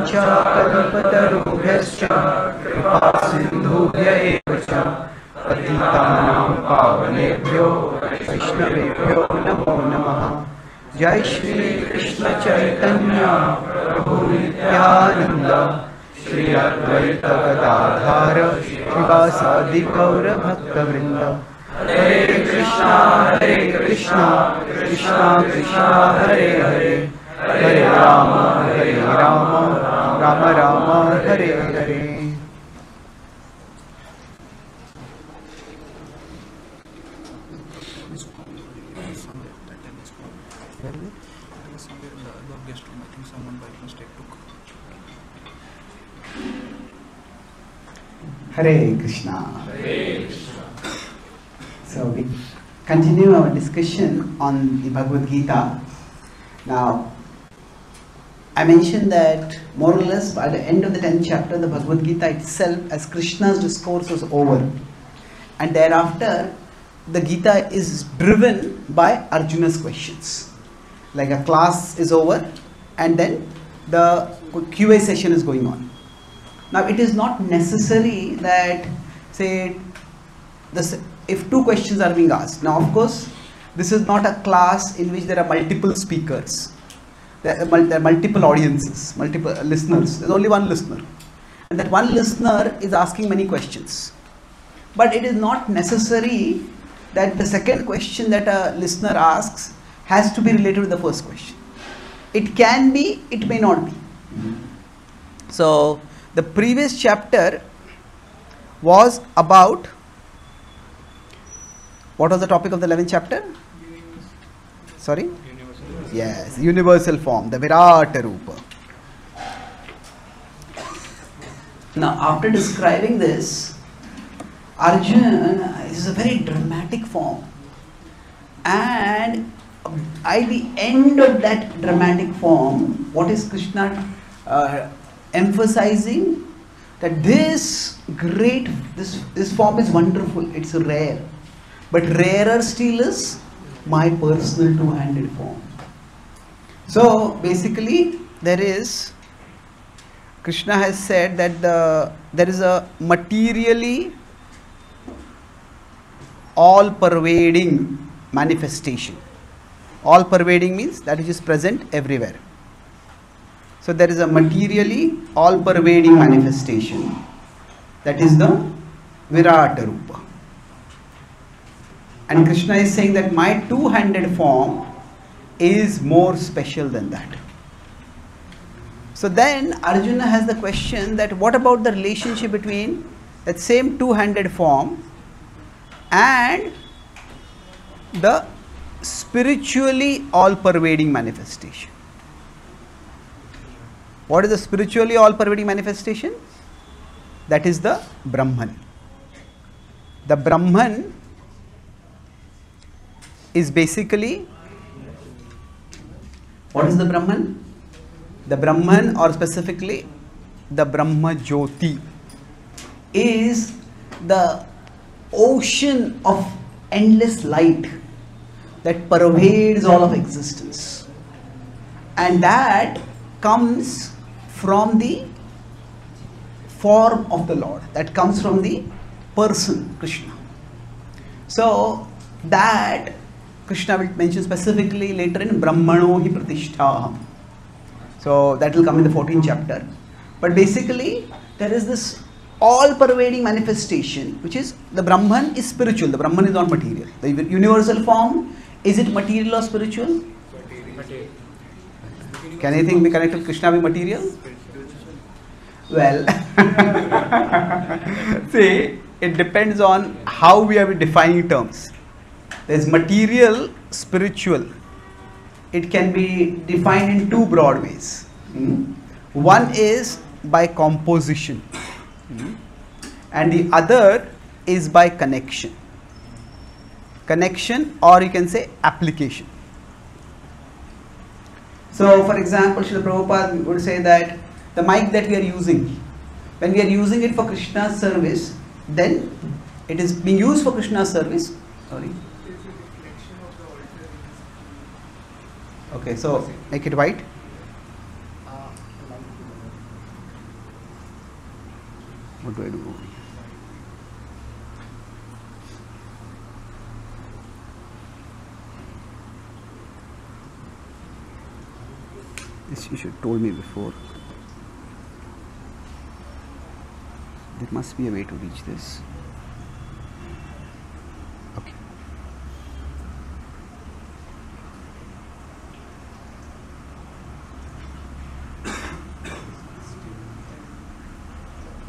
वाञ्छाकल्पतरुभ्यश्च कृपा सिन्धुभ्य एव च पावनेभ्यो, वैष्णवेभ्यो नमो नमः। जय श्री कृष्ण चैतन्य, प्रभु नित्यानन्द। श्री अद्वैत गदाधार, शिवासादि गौरभक्तवृन्द हरे कृष्णा हरे कृष्णा कृष्णा कृष्णा, हरे हरे। हरे राम हरे Ram. Ram Ram Hare Hare somewhere in the above guest room. I think someone by mistake took. Hare Krishna. So we continue our discussion on the Bhagavad Gita. Now, I mentioned that more or less by the end of the 10th chapter, the Bhagavad Gita itself, as Krishna's discourse was over. And thereafter, the Gita is driven by Arjuna's questions. Like a class is over, and then the QA session is going on. Now, it is not necessary that, say, if two questions are being asked. Now, of course, this is not a class in which there are multiple speakers, there are, mul- there are multiple audiences, multiple listeners. There's only one listener, and that one listener is asking many questions. But it is not necessary that the second question that a listener asks has to be related with the first question. It can be, it may not be. Mm-hmm. So, the previous chapter was about what was the topic of the 11th chapter? Sorry? Yes, universal form, the Virata Rupa. Now, after describing this, Arjuna is a very dramatic form. And at the end of that dramatic form, what is Krishna uh, emphasizing? That this great, this, this form is wonderful, it's rare. But rarer still is my personal two handed form. So basically, there is Krishna has said that the there is a materially all pervading manifestation. All pervading means that it is present everywhere. So there is a materially all pervading manifestation. That is the Virata Rupa. And Krishna is saying that my two handed form is more special than that. So then Arjuna has the question that what about the relationship between that same two handed form and the spiritually all pervading manifestation? What is the spiritually all pervading manifestation? That is the Brahman. The Brahman is basically what is the Brahman? The Brahman, or specifically the Brahma Jyoti, is the ocean of endless light that pervades all of existence. And that comes from the form of the Lord, that comes from the person, Krishna. So, that Krishna will mention specifically later in Brahmano hi pratishtha. So that will come in the 14th chapter. But basically, there is this all pervading manifestation, which is the Brahman is spiritual, the Brahman is not material. The universal form, is it material or spiritual? Can anything be connected with Krishna be material? Well, see, it depends on how we are defining terms. There's material, spiritual. It can be defined in two broad ways. Hmm? One is by composition. Hmm. and the other is by connection. Connection, or you can say application. So, for example, Srila Prabhupada would say that the mic that we are using, when we are using it for Krishna's service, then it is being used for Krishna's service. Sorry. Okay, so make it white. What do I do? This you should told me before. There must be a way to reach this.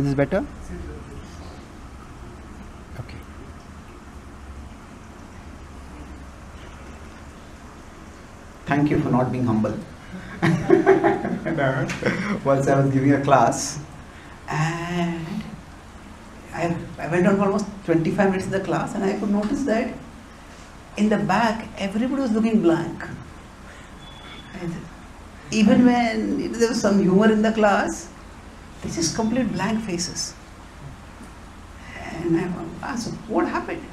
Is better? Okay. Thank you for not being humble. Once I was giving a class and I, I went on for almost 25 minutes in the class and I could notice that in the back everybody was looking blank. And even when there was some humor in the class, they just complete blank faces. And I asked, ah, what happened?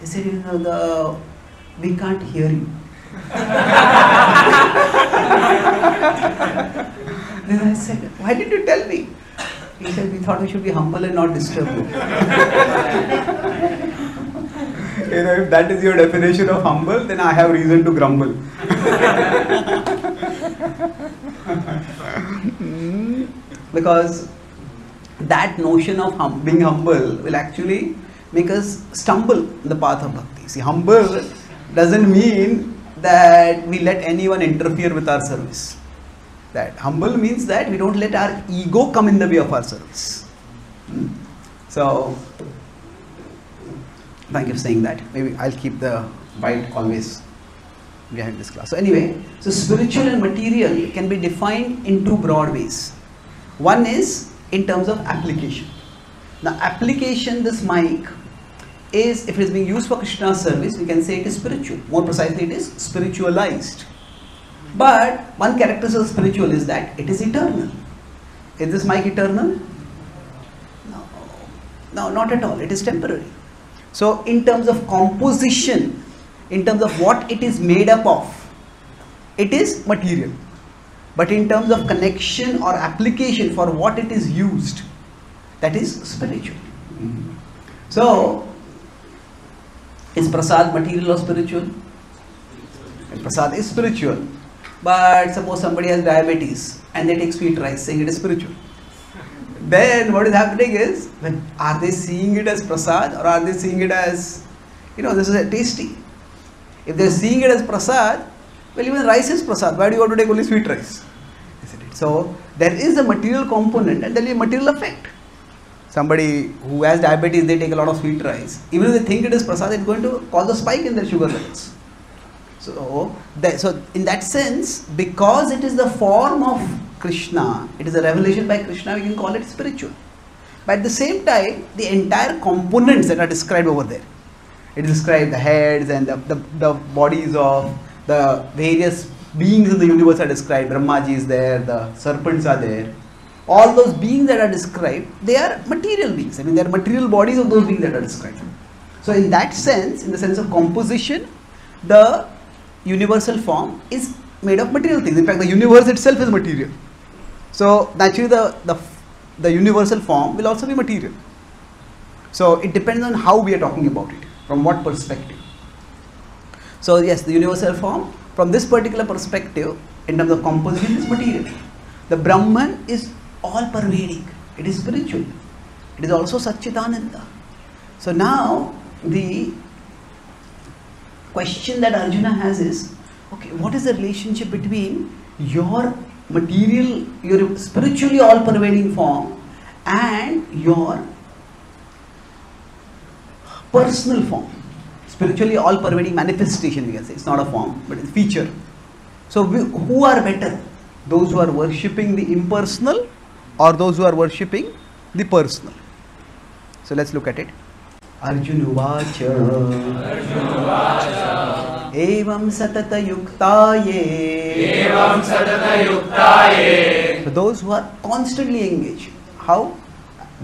They said, you know, the we can't hear you. then I said, why did you tell me? He said, we thought we should be humble and not disturb you. you know, if that is your definition of humble, then I have reason to grumble. Because that notion of hum- being humble will actually make us stumble in the path of bhakti. See, humble doesn't mean that we let anyone interfere with our service. That humble means that we don't let our ego come in the way of our service. Hmm. So, thank you for saying that. Maybe I'll keep the white always behind this class. So, anyway, so spiritual and material can be defined in two broad ways. One is in terms of application. Now, application, this mic is, if it is being used for Krishna's service, we can say it is spiritual. More precisely, it is spiritualized. But one characteristic of spiritual is that it is eternal. Is this mic eternal? No. No, not at all. It is temporary. So, in terms of composition, in terms of what it is made up of, it is material. But in terms of connection or application for what it is used, that is spiritual. Hmm. So, is prasad material or spiritual? And prasad is spiritual. But suppose somebody has diabetes and they take sweet rice, saying it is spiritual. Then what is happening is, when are they seeing it as prasad or are they seeing it as, you know, this is a tasty? If they are seeing it as prasad, well, even rice is prasad. Why do you want to take only sweet rice? So there is a material component and there be a material effect. Somebody who has diabetes, they take a lot of sweet rice. Even if they think it is prasad, it's going to cause a spike in their sugar levels. So, that, so in that sense, because it is the form of Krishna, it is a revelation by Krishna, we can call it spiritual. But at the same time, the entire components that are described over there, it describes the heads and the, the, the bodies of the various beings in the universe are described. Brahmaji is there, the serpents are there. All those beings that are described, they are material beings. I mean, they are material bodies of those beings that are described. So, in that sense, in the sense of composition, the universal form is made of material things. In fact, the universe itself is material. So, naturally, the, the, the universal form will also be material. So, it depends on how we are talking about it, from what perspective. So, yes, the universal form, from this particular perspective, in terms of composition, is material. The Brahman is all pervading, it is spiritual, it is also Satchitananda. So, now the question that Arjuna has is okay, what is the relationship between your material, your spiritually all pervading form and your personal form? Spiritually all pervading manifestation, we can say. It's not a form, but it's a feature. So, we, who are better? Those who are worshipping the impersonal or those who are worshipping the personal. So let's look at it. Arjun Uvacha Evam Satata Yuktaye एवं सततयुक्ताये So those who are constantly engaged. How?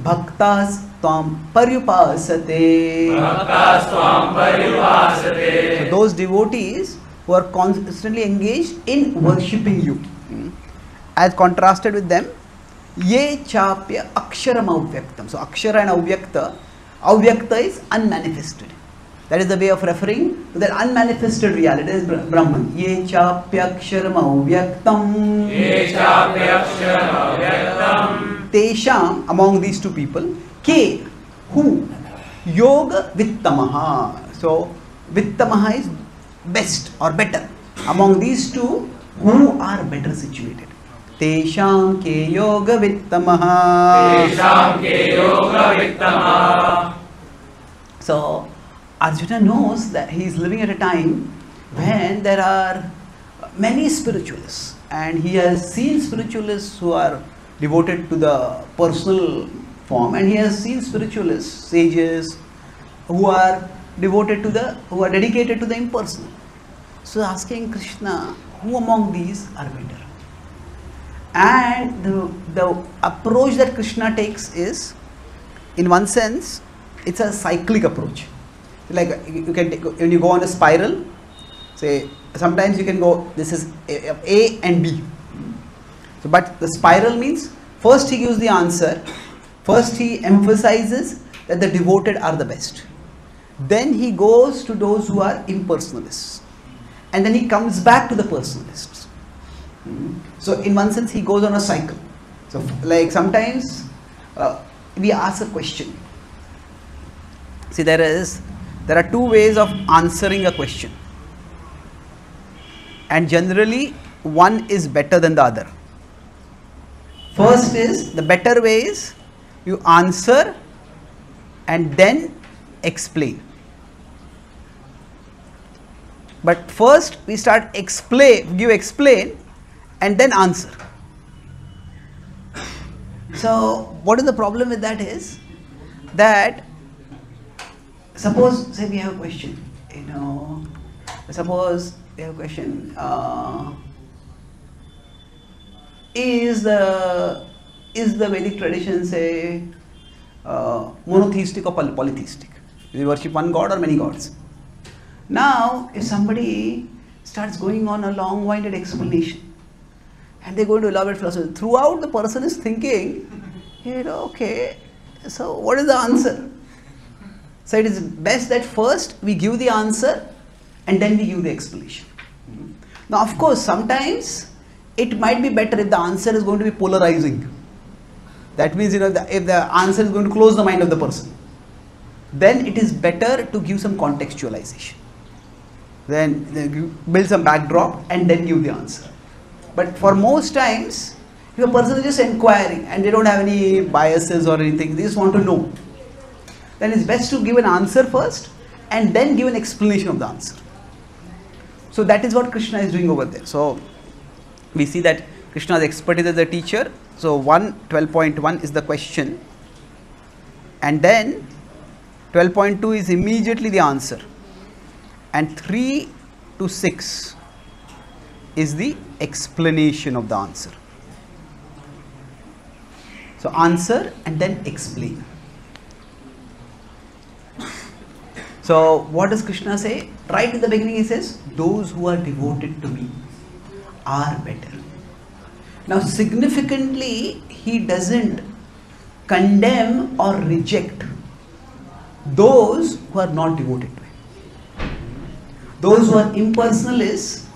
Tvam Paryupasate. भक्तास्त्वां परिभासते So those devotees who are constantly engaged in worshipping you. Hmm. As contrasted with them, ye chapya aksharam avyaktam. So akshara and avyakta, avyakta is unmanifested. That is the way of referring to that unmanifested reality is Bra- Brahman. Ye chapya aksharam avyaktam. ये चाप्यक्षरमव्यक्तम् Tesham among these two people, K who Yoga Vittamaha. So Vittamaha is best or better among these two who are better situated. Tesham ke yoga vittamaha. Tesham ke yoga vittamaha. So Arjuna knows that he is living at a time when there are many spiritualists and he has seen spiritualists who are devoted to the personal form and he has seen spiritualists, sages who are devoted to the who are dedicated to the impersonal. So asking Krishna, who among these are better? And the, the approach that Krishna takes is in one sense, it's a cyclic approach. Like you can take, when you go on a spiral, say sometimes you can go. This is A, A and B. So, but the spiral means first he gives the answer. First he emphasizes that the devoted are the best. Then he goes to those who are impersonalists, and then he comes back to the personalists. Hmm. So, in one sense, he goes on a cycle. So, like sometimes uh, we ask a question. See, there is there are two ways of answering a question, and generally one is better than the other. First is the better way is you answer and then explain. But first we start explain, give explain, and then answer. So, what is the problem with that is that suppose say we have a question, you know, suppose we have a question. Uh, is the is the Vedic tradition say uh, monotheistic or poly- polytheistic? Do they worship one god or many gods? Now, if somebody starts going on a long-winded explanation, and they go into elaborate philosophy, throughout the person is thinking, you know, okay, so what is the answer? So it is best that first we give the answer and then we give the explanation. Now, of course, sometimes it might be better if the answer is going to be polarizing. That means, you know, the, if the answer is going to close the mind of the person, then it is better to give some contextualization. Then, build some backdrop and then give the answer. But for most times, if a person is just inquiring and they don't have any biases or anything, they just want to know, then it's best to give an answer first and then give an explanation of the answer. So that is what Krishna is doing over there. So we see that Krishna's expertise as a teacher. So 1, 12.1 is the question, and then 12.2 is immediately the answer, and 3 to 6 is the explanation of the answer. So answer and then explain. So what does Krishna say? Right in the beginning he says, those who are devoted to me are better. Now significantly he doesn't condemn or reject those who are not devoted to him. Those who are impersonalists,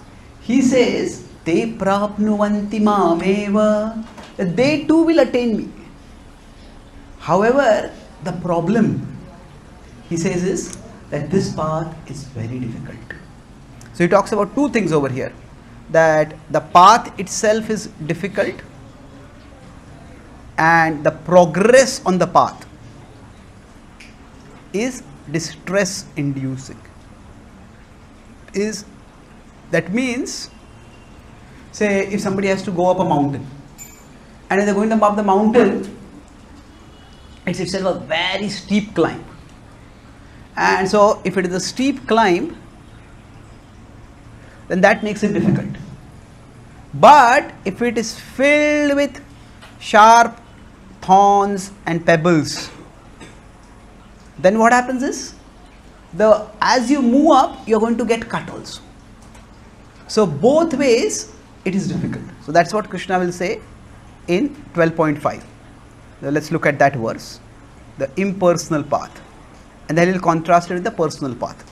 he says, te prapnuvanti mameva, they too will attain me. However, the problem, he says, is that this path is very difficult. So he talks about two things over here that the path itself is difficult and the progress on the path is distress inducing is that means say if somebody has to go up a mountain and if they're going up the mountain it's itself a very steep climb. And so, if it is a steep climb, then that makes it difficult. But if it is filled with sharp thorns and pebbles, then what happens is the as you move up, you are going to get cut also. So both ways it is difficult. So that's what Krishna will say in 12.5. Now let's look at that verse, the impersonal path, and then he will contrast it with the personal path.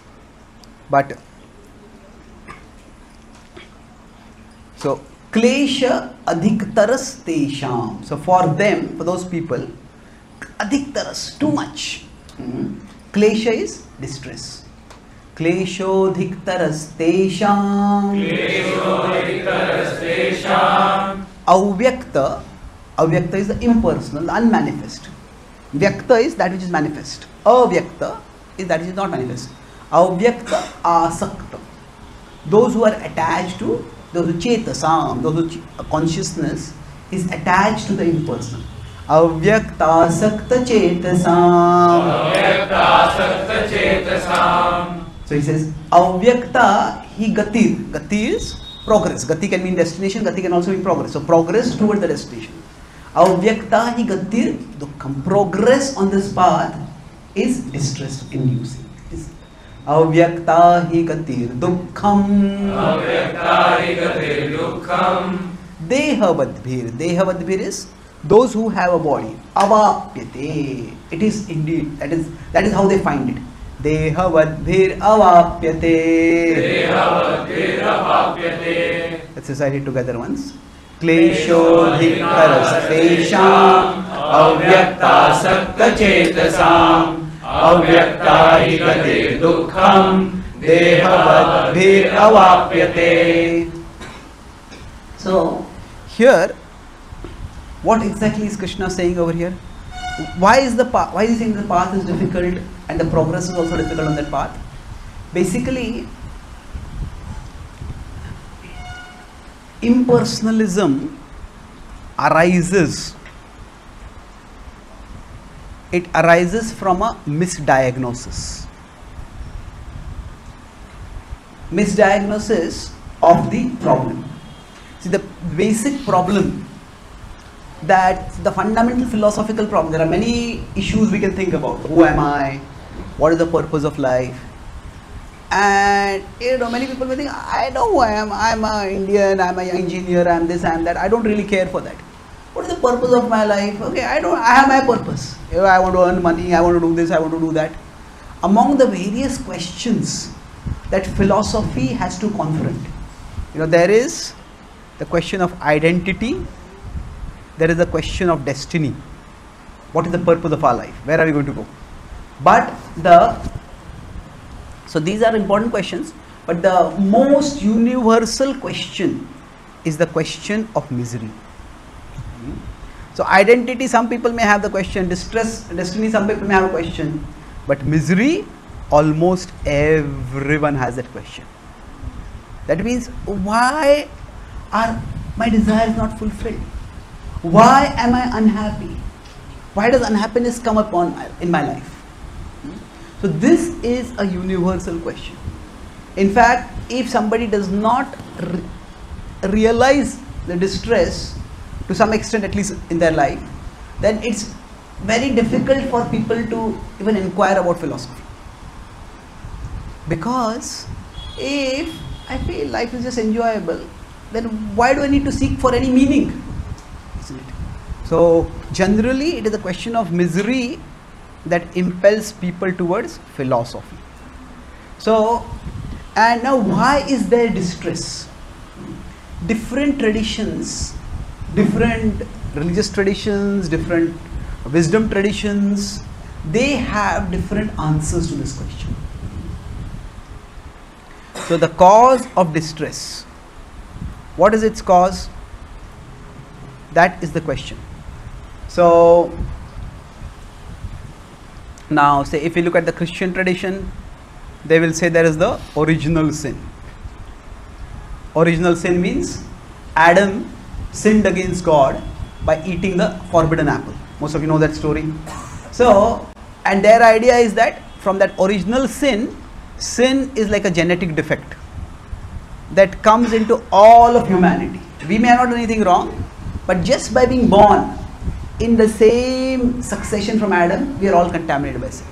But so klesha adhiktaras tesham. So for them, for those people, adhiktaras too much. Mhm. Klesha is distress. क्लेशोधिकतरस्तेषाम् अव्यक्त avyakta is the impersonal the unmanifest vyakta is that which is manifest avyakta is that which is not manifest avyakta asakta those who are attached to those who chetasam those consciousness is attached to the impersonal avyakta asakta chetasam चेतसाम् So he says, Avyakta hi gatir. Gati is progress. Gati can mean destination, gati can also mean progress. So progress toward the destination. Avyakta hi gatir dukkham. Progress on this path is distress inducing. Is Avyakta hi gatir dukkham. अव्यक्तारिगते दुःखम् Dehavadbhir. Dehavadbhir those who have a body. Avapyate. It is indeed. That is that is how they find it. Dehavadbhir avapyate. देहवद्भिरवाप्यते Let's recite it together once. क्लेशोऽधिकरस्तेषाम् अव्यक्तासक्तचेतसाम् अव्यक्तारिगते दुःखम् देहवद्भिरवाप्यते So, here, what exactly is Krishna saying over here? Why is the path? Why is he saying the path is difficult and the progress is also difficult on that path? Basically, impersonalism arises it arises from a misdiagnosis. Misdiagnosis of the problem. See the basic problem that the fundamental philosophical problem there are many issues we can think about. Who am i? What is the purpose of life? And you know many people may think i know who i am. I'm a indian. I'm an engineer. I'm this i'm that. I don't really care for that what is the purpose of my life? Okay i don't i have my purpose. I want to earn money i want to do this i want to do that. Among the various questions that philosophy has to confront you know there is the question of identity there is the question of destiny. What is the purpose of our life? Where are we going to go? But the so these are important questions, but the most universal question is the question of misery. So identity, some people may have the question, distress, destiny, some people may have a question, but misery, almost everyone has that question. That means why are my desires not fulfilled? Why am I unhappy? Why does unhappiness come upon in my life? So this is a universal question. In fact, if somebody does not re- realize the distress to some extent, at least in their life, then it's very difficult for people to even inquire about philosophy. Because if I feel life is just enjoyable, then why do I need to seek for any meaning? Isn't it? So generally, it is a question of misery that impels people towards philosophy. So, and now why is there distress? Different traditions, different religious traditions, different wisdom traditions, they have different answers to this question. So, the cause of distress, what is its cause? That is the question. So, now, say if you look at the Christian tradition, they will say there is the original sin. Original sin means Adam sinned against God by eating the forbidden apple. Most of you know that story. So, and their idea is that from that original sin, sin is like a genetic defect that comes into all of humanity. We may not done anything wrong, but just by being born in the same succession from Adam, we are all contaminated by sin.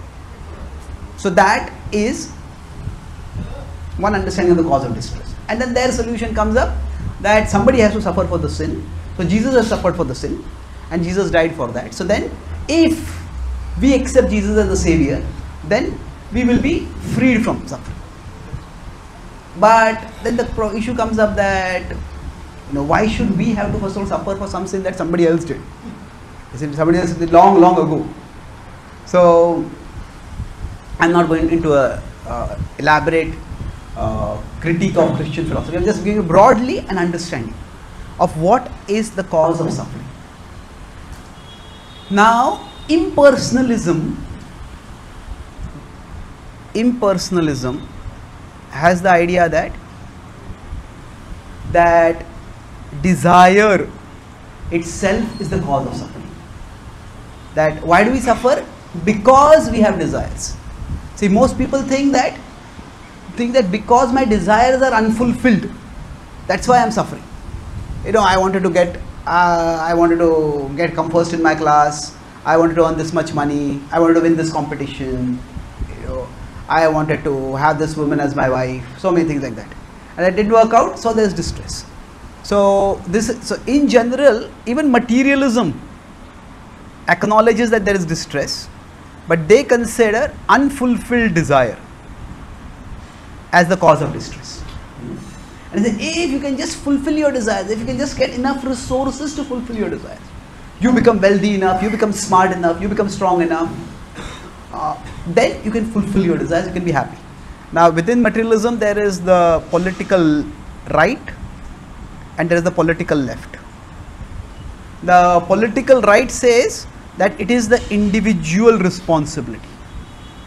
So that is one understanding of the cause of distress. And then their solution comes up that somebody has to suffer for the sin. So Jesus has suffered for the sin and Jesus died for that. So then if we accept Jesus as the savior, then we will be freed from suffering. But then the issue comes up that you know why should we have to first of all suffer for some sin that somebody else did? Isn't it? somebody else did long, long ago. So I'm not going into a uh, elaborate uh, critique of Christian philosophy. I'm just giving you broadly an understanding of what is the cause of suffering. Now, impersonalism, impersonalism has the idea that that desire itself is the cause of suffering. That why do we suffer? Because we have desires. See, most people think that think that because my desires are unfulfilled, that's why I'm suffering. You know, I wanted to get uh, I wanted to get come first in my class. I wanted to earn this much money. I wanted to win this competition. You know, I wanted to have this woman as my wife. So many things like that, and it didn't work out. So there's distress. So this so in general, even materialism acknowledges that there is distress, but they consider unfulfilled desire as the cause of distress. And say, if you can just fulfill your desires, if you can just get enough resources to fulfill your desires, you become wealthy enough, you become smart enough, you become strong enough, uh, then you can fulfill your desires, you can be happy. Now, within materialism, there is the political right and there is the political left. The political right says that it is the individual responsibility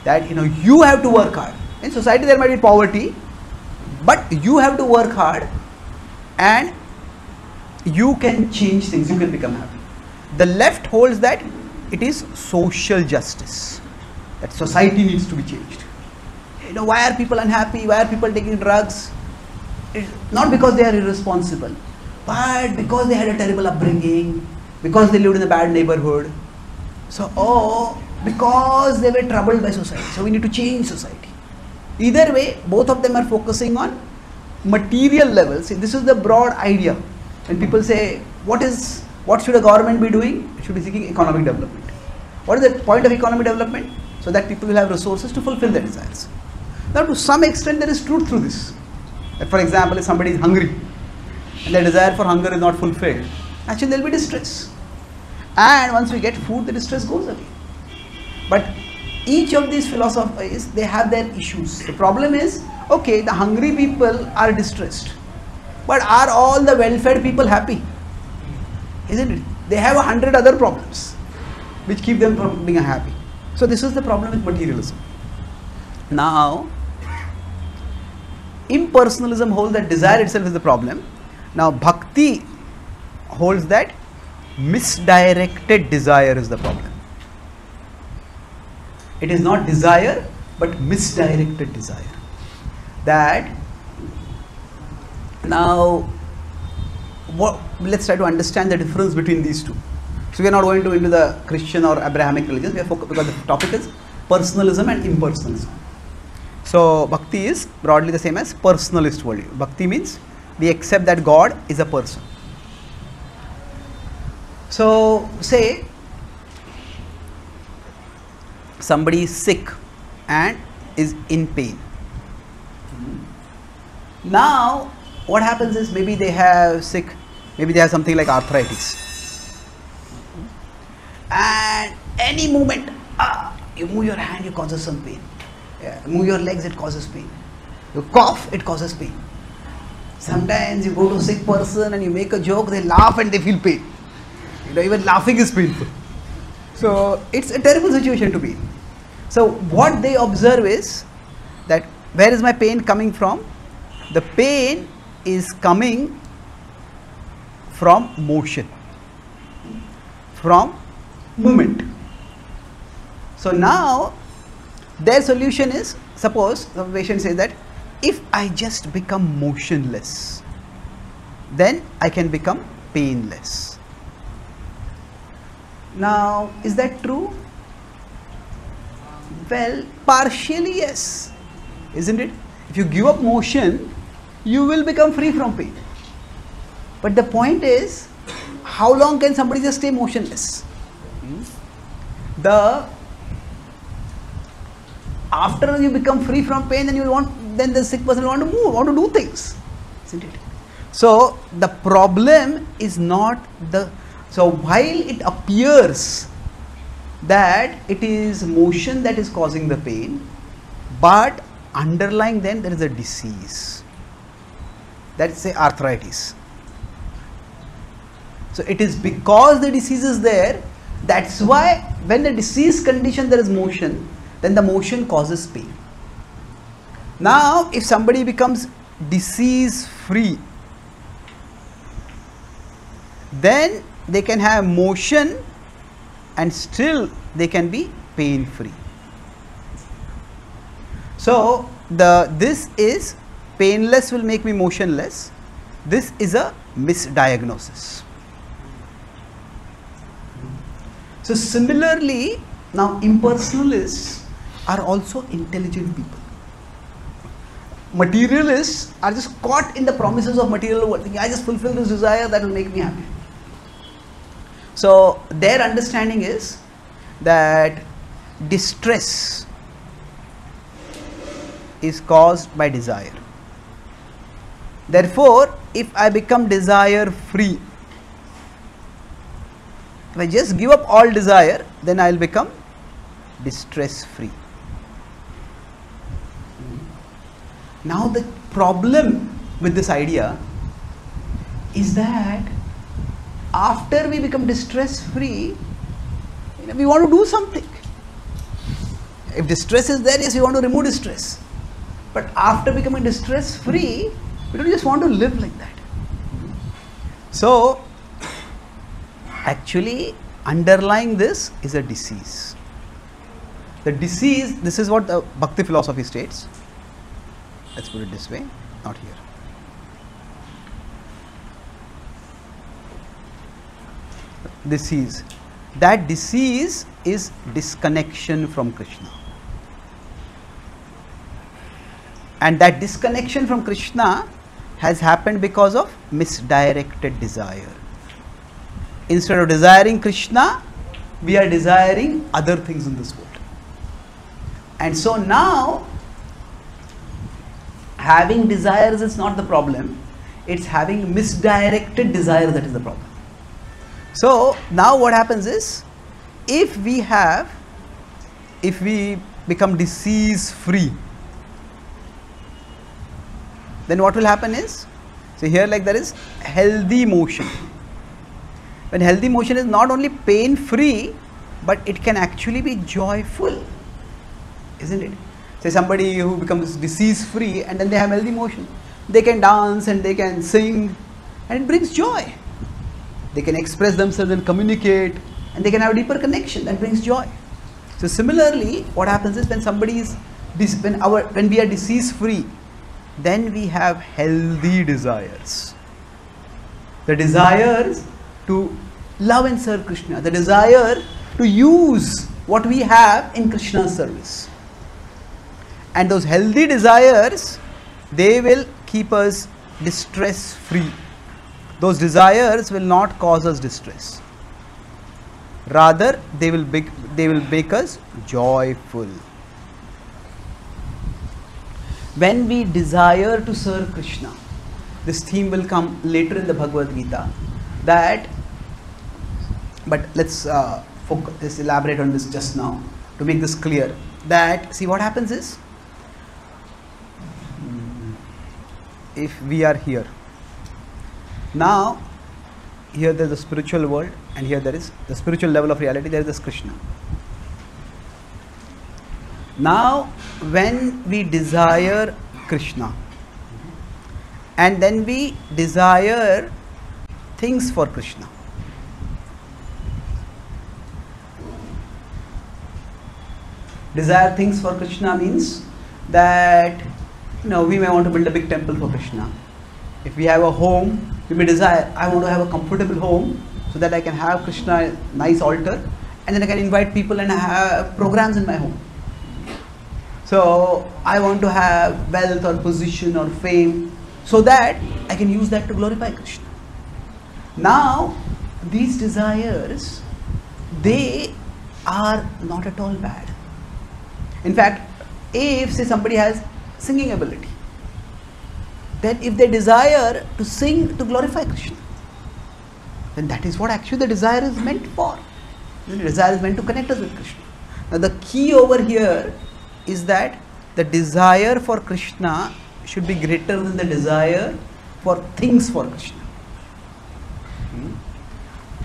that you know you have to work hard. In society, there might be poverty, but you have to work hard and you can change things, you can become happy. The left holds that it is social justice, that society needs to be changed. You know, why are people unhappy? Why are people taking drugs? Not because they are irresponsible, but because they had a terrible upbringing, because they lived in a bad neighborhood. So, oh, because they were troubled by society. So, we need to change society. Either way, both of them are focusing on material level. See, this is the broad idea. When people say, what is what should a government be doing? It should be seeking economic development. What is the point of economic development? So that people will have resources to fulfill their desires. Now, to some extent, there is truth through this. That for example, if somebody is hungry and their desire for hunger is not fulfilled, actually there will be distress. And once we get food, the distress goes away. But each of these philosophies, they have their issues. The problem is, okay, the hungry people are distressed. But are all the well-fed people happy? Isn't it? They have a hundred other problems which keep them from being happy. So this is the problem with materialism. Now, impersonalism holds that desire itself is the problem. Now, bhakti holds that misdirected desire is the problem. It is not desire, but misdirected desire. That now, what, let's try to understand the difference between these two. So, we are not going to into the Christian or Abrahamic religions. We are focused because the topic is personalism and impersonalism. So, bhakti is broadly the same as personalist worldview. Bhakti means we accept that God is a person. So, say somebody is sick and is in pain. Now, what happens is maybe they have sick, maybe they have something like arthritis. And any movement, ah, you move your hand, it causes some pain. Yeah, move your legs, it causes pain. You cough, it causes pain. Sometimes you go to a sick person and you make a joke, they laugh and they feel pain. You know, even laughing is painful. So it's a terrible situation to be. So what they observe is that where is my pain coming from? The pain is coming from motion, from movement. So now their solution is suppose the patient says that if I just become motionless, then I can become painless. Now, is that true? Well, partially yes, isn't it? If you give up motion, you will become free from pain. But the point is, how long can somebody just stay motionless? Hmm? The after you become free from pain, then you want, then the sick person will want to move, want to do things, isn't it? So the problem is not the so while it appears that it is motion that is causing the pain, but underlying then there is a disease. Let's say arthritis. So it is because the disease is there, that's why when the disease condition there is motion, then the motion causes pain. Now, if somebody becomes disease free, then they can have motion and still they can be pain free. So, the this is painless will make me motionless. This is a misdiagnosis. So, similarly, now impersonalists are also intelligent people. Materialists are just caught in the promises of material world. I just fulfill this desire that will make me happy. So, their understanding is that distress is caused by desire. Therefore, if I become desire free, if I just give up all desire, then I will become distress free. Now, the problem with this idea is that after we become distress free, you know, we want to do something. If distress is there, yes, we want to remove distress. But after becoming distress free, we don't just want to live like that. So, actually, underlying this is a disease. The disease, this is what the Bhakti philosophy states. Let's put it this way, not here. Disease. That disease is disconnection from Krishna. And that disconnection from Krishna has happened because of misdirected desire. Instead of desiring Krishna, we are desiring other things in this world. And so now, having desires is not the problem, it's having misdirected desire that is the problem. So now what happens is, if we have, if we become disease free, then what will happen is, so here like there is healthy motion. When healthy motion is not only pain free, but it can actually be joyful, isn't it? Say somebody who becomes disease free and then they have healthy motion, they can dance and they can sing, and it brings joy. They can express themselves and communicate, and they can have a deeper connection that brings joy. So similarly, what happens is when somebody is when our when we are disease free, then we have healthy desires. The desires to love and serve Krishna, the desire to use what we have in Krishna's service. And those healthy desires, they will keep us distress free. Those desires will not cause us distress. Rather, they will, be, they will make us joyful when we desire to serve Krishna, this theme will come later in the Bhagavad Gita. That, but let's uh, focus, let's elaborate on this just now to make this clear. That see what happens is, if we are here, now here there is the spiritual world, and here there is the spiritual level of reality. There is this Krishna. Now, when we desire Krishna and then we desire things for Krishna. desire things for Krishna means that you know we may want to build a big temple for Krishna. If we have a home, we may desire I want to have a comfortable home so that I can have Krishna nice altar and then I can invite people and have programs in my home. So I want to have wealth or position or fame so that I can use that to glorify Krishna. Now these desires they are not at all bad. In fact, if say somebody has singing ability, then if they desire to sing to glorify Krishna, then that is what actually the desire is meant for. The desire is meant to connect us with Krishna. Now the key over here is that the desire for Krishna should be greater than the desire for things for Krishna. Hmm?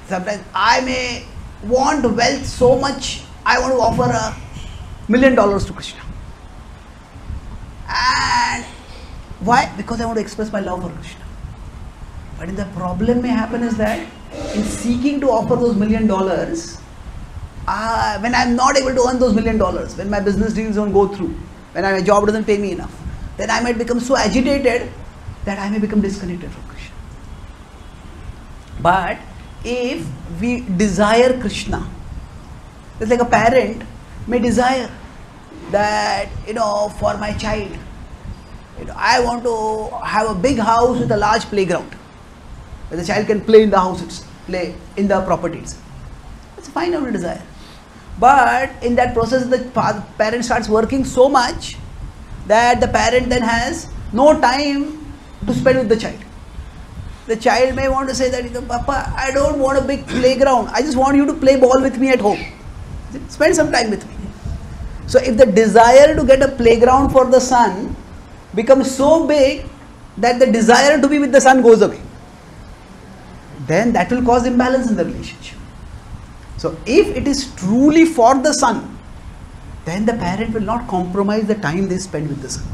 Sometimes I may want wealth so much, I want to offer a million dollars to Krishna. And why? Because I want to express my love for Krishna. But the problem may happen is that in seeking to offer those million dollars, uh, when I'm not able to earn those million dollars, when my business deals don't go through, when my job doesn't pay me enough, then I might become so agitated that I may become disconnected from Krishna. But if we desire Krishna, it's like a parent may desire that, you know, for my child, you know, I want to have a big house with a large playground where the child can play in the house, itself, play in the properties. It's a fine desire. But in that process, the parent starts working so much that the parent then has no time to spend with the child. The child may want to say that, Papa, I don't want a big playground. I just want you to play ball with me at home. Spend some time with me. So, if the desire to get a playground for the son becomes so big that the desire to be with the son goes away, then that will cause imbalance in the relationship. So, if it is truly for the son, then the parent will not compromise the time they spend with the son,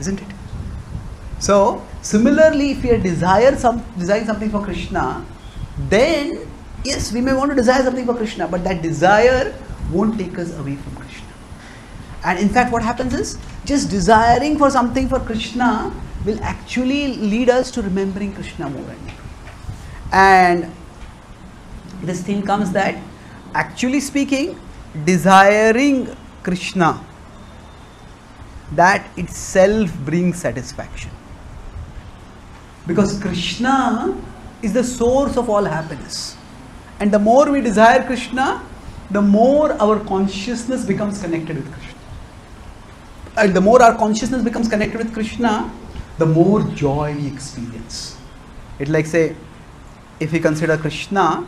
isn't it? So, similarly, if we desire some desiring something for Krishna, then yes, we may want to desire something for Krishna, but that desire won't take us away from Krishna. And in fact, what happens is just desiring for something for Krishna will actually lead us to remembering Krishna more and more. And this thing comes that actually speaking, desiring Krishna that itself brings satisfaction. Because Krishna is the source of all happiness. And the more we desire Krishna, the more our consciousness becomes connected with Krishna. And the more our consciousness becomes connected with Krishna, the more joy we experience. It like say, if we consider Krishna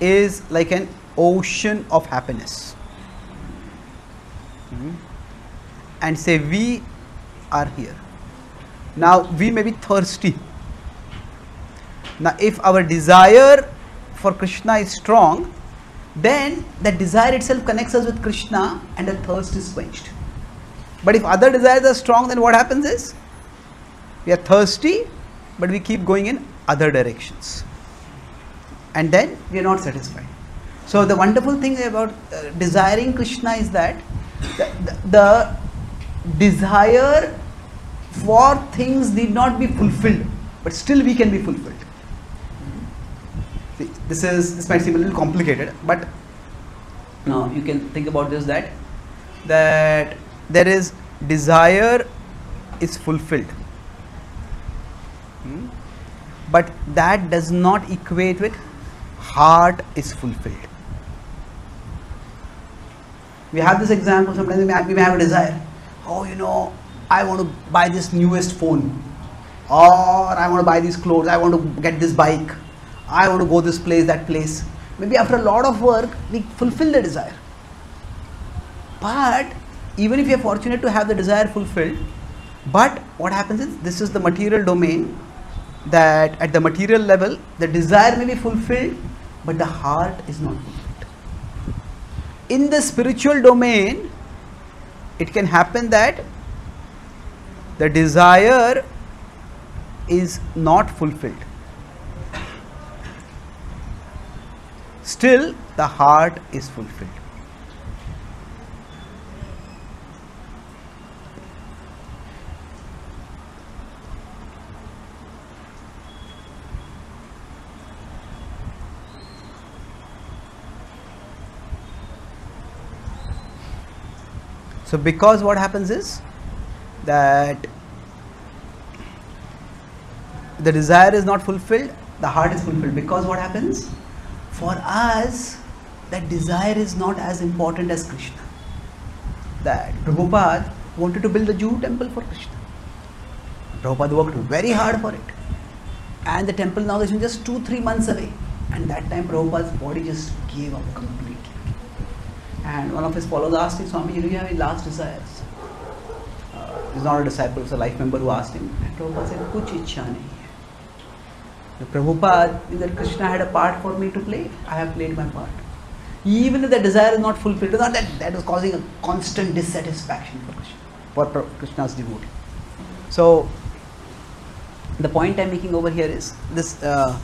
is like an ocean of happiness. Hmm? And say we are here. Now we may be thirsty. Now if our desire for Krishna is strong, then that desire itself connects us with Krishna and the thirst is quenched. But if other desires are strong, then what happens is we are thirsty, but we keep going in other directions. And then we are not satisfied. So, the wonderful thing about uh, desiring Krishna is that the, the, the desire for things need not be fulfilled, but still we can be fulfilled. See, this is this might seem a little complicated, but now you can think about this that that there is desire is fulfilled, hmm? but that does not equate with heart is fulfilled. We have this example. Sometimes we may, we may have a desire. Oh, you know, I want to buy this newest phone, or I want to buy these clothes. I want to get this bike. I want to go this place, that place. Maybe after a lot of work, we fulfill the desire. But even if you are fortunate to have the desire fulfilled, but what happens is this is the material domain that at the material level the desire may be fulfilled, but the heart is not fulfilled. In the spiritual domain, it can happen that the desire is not fulfilled. Still, the heart is fulfilled. So, because what happens is that the desire is not fulfilled, the heart is fulfilled. Because what happens? For us, that desire is not as important as Krishna. That Prabhupada wanted to build the Juhu temple for Krishna. Prabhupada worked very hard for it. And the temple now is just two, three months away. And that time Prabhupada's body just gave up completely. And one of his followers asked him, Swami, do you have any last desires? Uh, he's not a disciple, it's a life member who asked him. And Prabhupada said, Kuch ichha nahi hai. Prabhupada, that Krishna had a part for me to play, I have played my part. Even if the desire is not fulfilled, not that that is causing a constant dissatisfaction for Krishna, for Krishna's devotee. So, the point I'm making over here is this. Uh,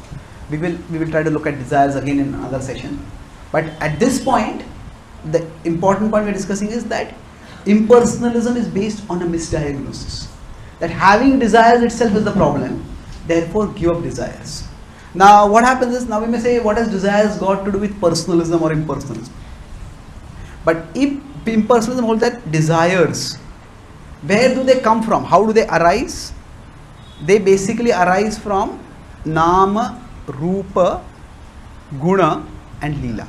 we will we will try to look at desires again in another session, but at this point, the important point we're discussing is that impersonalism is based on a misdiagnosis. That having desires itself is the problem. Therefore, give up desires. Now, what happens is now we may say, what has desires got to do with personalism or impersonalism? But if impersonalism holds that desires, where do they come from? How do they arise? They basically arise from Nama, Rupa, Guna, and Leela.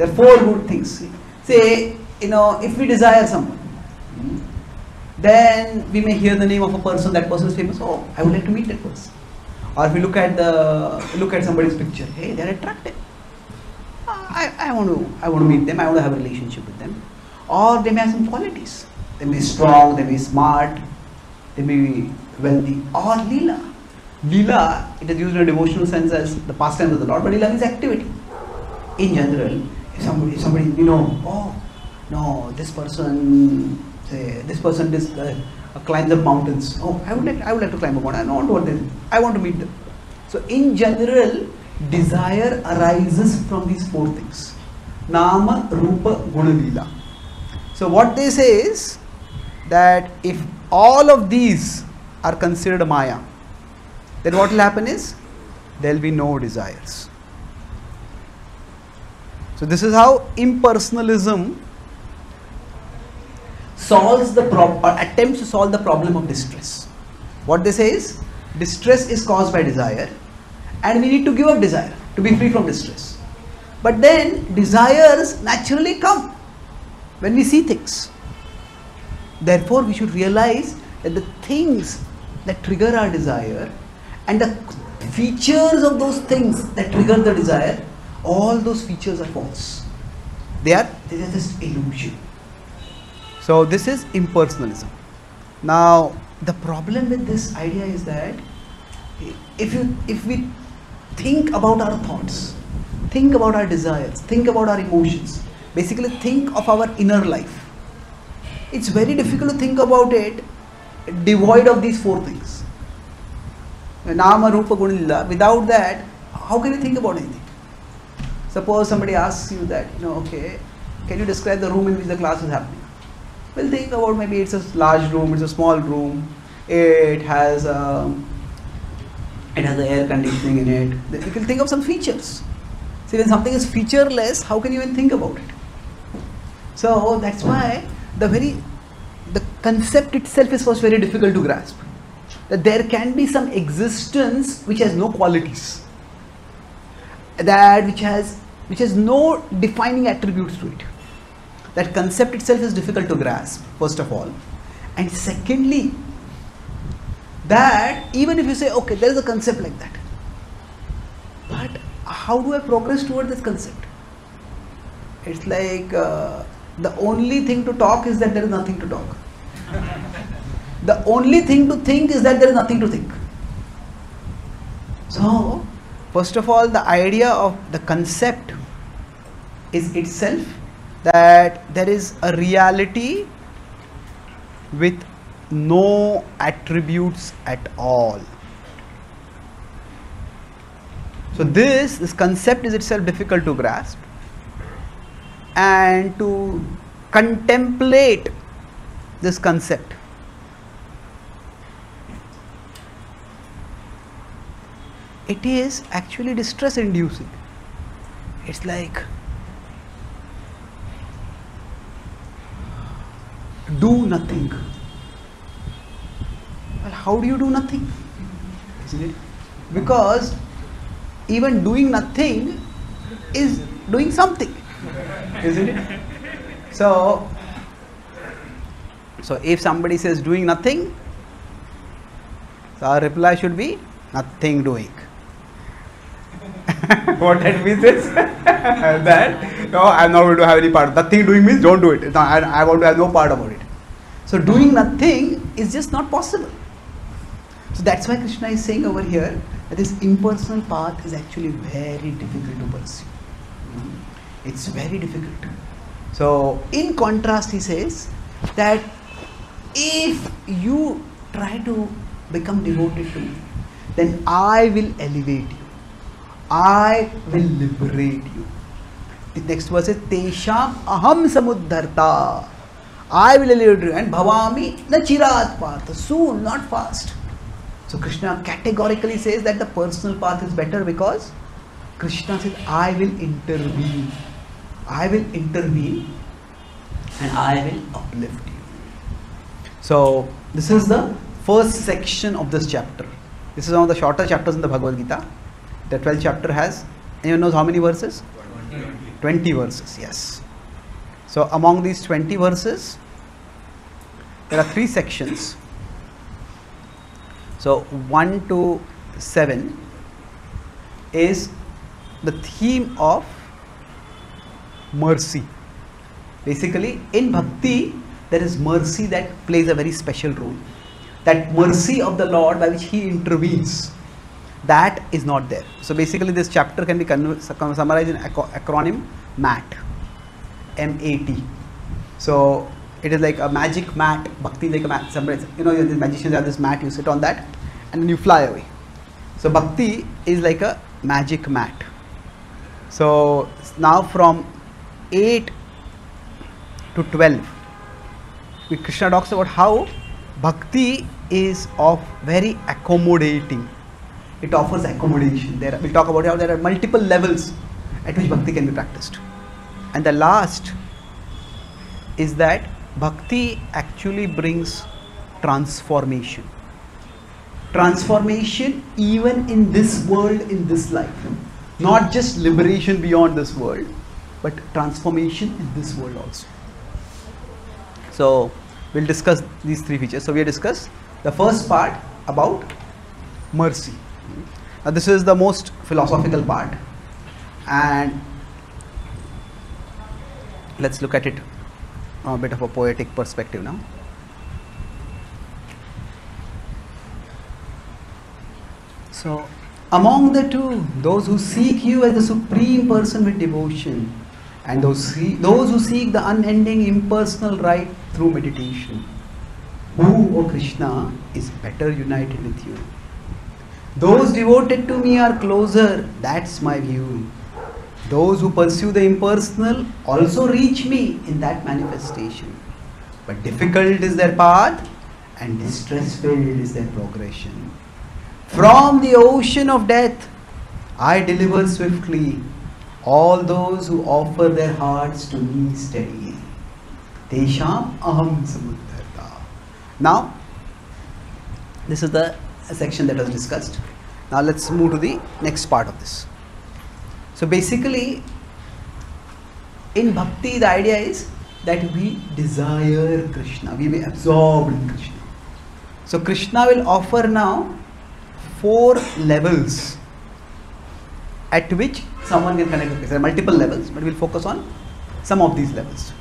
There are four good things. Say, you know, if we desire someone, hmm, then we may hear the name of a person, that person is famous, oh, I would like to meet that person. Or if we look at the look at somebody's picture, hey, they're attractive. Uh, I, I want to I want to meet them, I want to have a relationship with them. Or they may have some qualities. They may be strong, they may be smart, they may be wealthy. Or Leela. Leela, it is used in a devotional sense as the pastime of the Lord, but Leela means activity. In general, somebody, somebody, you know, oh, no, this person, say, this person this, uh, climbs up mountains. Oh, I would like, I would like to climb a mountain. I want to. I want to meet them. So, in general, desire arises from these four things: Nama, Rupa, Guna, Leela. So, what they say is that if all of these are considered Maya, then what will happen is there will be no desires. So, this is how impersonalism solves the problem or attempts to solve the problem of distress. What they say is distress is caused by desire and we need to give up desire to be free from distress. But then desires naturally come when we see things. Therefore, we should realize that the things that trigger our desire and the features of those things that trigger the desire, all those features are false. They are, they are just illusion. So this is impersonalism. Now the problem with this idea is that if you if we think about our thoughts, think about our desires, think about our emotions, basically think of our inner life. It's very difficult to think about it devoid of these four things. Nama, Rupa, Guna, Lila. Without that, how can you think about anything? Suppose somebody asks you that, you know, okay, can you describe the room in which the class is happening? Well, think about maybe it's a large room, it's a small room, it has um, it has air conditioning in it. You can think of some features. See, when something is featureless, how can you even think about it? So that's why the very the concept itself is first very difficult to grasp. That there can be some existence which has no qualities. That which has which has no defining attributes to it. That concept itself is difficult to grasp first of all. And secondly that even if you say okay there is a concept like that but how do i progress toward this concept? It's like uh, the only thing to talk is that there is nothing to talk. The only thing to think is that there is nothing to think. So first of all the idea of the concept is itself that there is a reality with no attributes at all. So this this concept is itself difficult to grasp and to contemplate this concept it is actually distress inducing it's like do nothing. Well, how do you do nothing? Isn't it? Because even doing nothing is doing something. Isn't it? So, so if somebody says doing nothing, so our reply should be nothing doing. what that means is that no, I'm not going to have any part. Nothing doing means don't do it. No, I, I want to have no part about it. So doing nothing is just not possible. So that's why Krishna is saying over here that this impersonal path is actually very difficult to pursue. Hmm? It's very difficult. So in contrast, he says that if you try to become devoted to me, then I will elevate you. I will liberate you. The next verse is Tesham aham samudharta. I will liberate you and bhavami na chirat partha. Soon, not fast. So Krishna categorically says that the personal path is better because Krishna says, I will intervene. I will intervene and I will uplift you. So this is the first section of this chapter. This is one of the shorter chapters in the Bhagavad Gita. The 12th chapter has, anyone knows how many verses? 20 verses, yes. So among these 20 verses, there are three sections. So 1 to 7 is the theme of mercy. Basically, in bhakti, there is mercy that plays a very special role. That mercy of the Lord by which He intervenes, that is not there. So basically, this chapter can be summarized in acro- acronym MAT. M A T. So it is like a magic mat. Bhakti like a mat. You know, the magicians have this mat. You sit on that, and then you fly away. So bhakti is like a magic mat. So now from 8 to 12, we- Krishna talks about how bhakti is of very accommodating. It offers accommodation. There, we'll talk about how there are multiple levels at which bhakti can be practiced. And the last is that bhakti actually brings transformation. Transformation even in this world, in this life. Not just liberation beyond this world, but transformation in this world also. So, we'll discuss these three features. So, we have discussed the first part about mercy. Now, this is the most philosophical part, and let's look at it a bit of a poetic perspective now. So, among the two, those who seek you as the supreme person with devotion, and those, see, those who seek the unending impersonal right through meditation, who, O Krishna, is better united with you? Those devoted to me are closer, that's my view. Those who pursue the impersonal also reach me in that manifestation. But difficult is their path and distress filled is their progression. From the ocean of death, I deliver swiftly all those who offer their hearts to me steadily. Tesham aham samudharta. Now, this is the section that was discussed. Now, let's move to the next part of this. So, basically, in bhakti, the idea is that we desire Krishna, we be absorbed in Krishna. So, Krishna will offer now four levels at which someone can connect with Krishna. There are multiple levels, but we'll focus on some of these levels.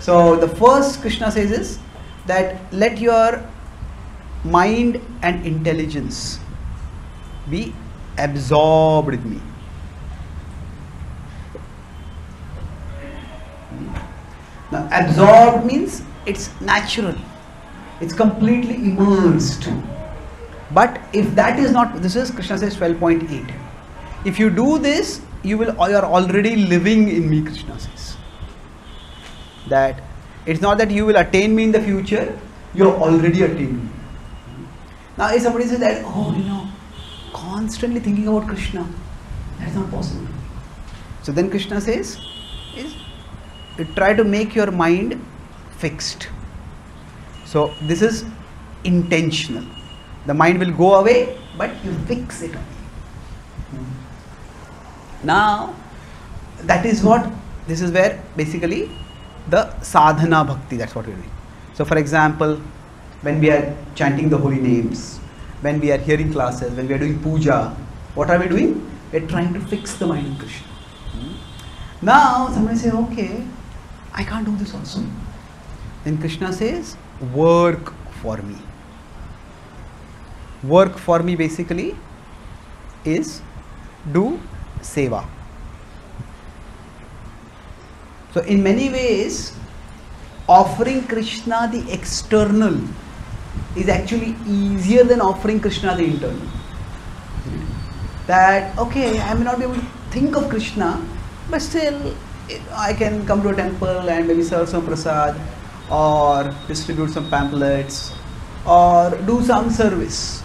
So, the first Krishna says is that let your mind and intelligence be absorbed me. Now, absorbed means it's natural, it's completely immersed. But if that is not, this is Krishna says 12.8. If you do this, you will you are already living in me, Krishna says. That it's not that you will attain me in the future, you are already attaining me. Now, if somebody says that, oh, you know, constantly thinking about Krishna, that's not possible. So then Krishna says, is try to make your mind fixed. So this is intentional. The mind will go away, but you fix it. Now, that is what this is where basically the sadhana bhakti. That's what we're doing. So, for example, when we are chanting the holy names, when we are hearing classes, when we are doing puja, what are we doing? We're trying to fix the mind in Krishna. Now, somebody say, okay, I can't do this also. Then Krishna says, work for me. Work for me basically is do seva. So, in many ways, offering Krishna the external is actually easier than offering Krishna the internal. That, okay, I may not be able to think of Krishna, but still I can come to a temple and maybe serve some prasad or distribute some pamphlets or do some service.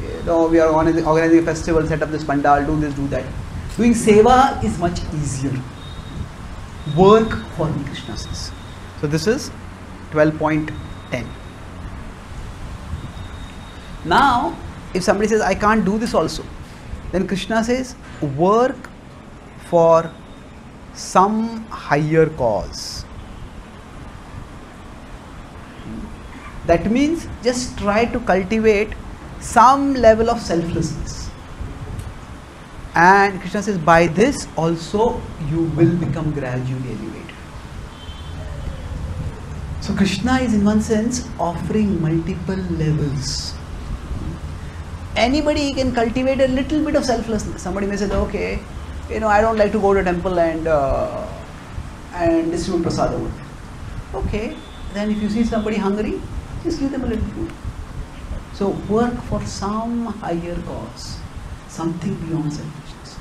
You know, we are organizing, a festival, set up this pandal, do this, do that. Doing seva is much easier. Work for me, Krishna says. So this is 12.10. Now, if somebody says, I can't do this also, then Krishna says, work for some higher cause. That means just try to cultivate some level of selflessness. And Krishna says, by this also you will become gradually elevated. So, Krishna is in one sense offering multiple levels. Anybody can cultivate a little bit of selflessness. Somebody may say, okay, you know, I don't like to go to temple and uh, and distribute prasad over there. Okay, then if you see somebody hungry, just give them a little food. So work for some higher cause, something beyond selfishness.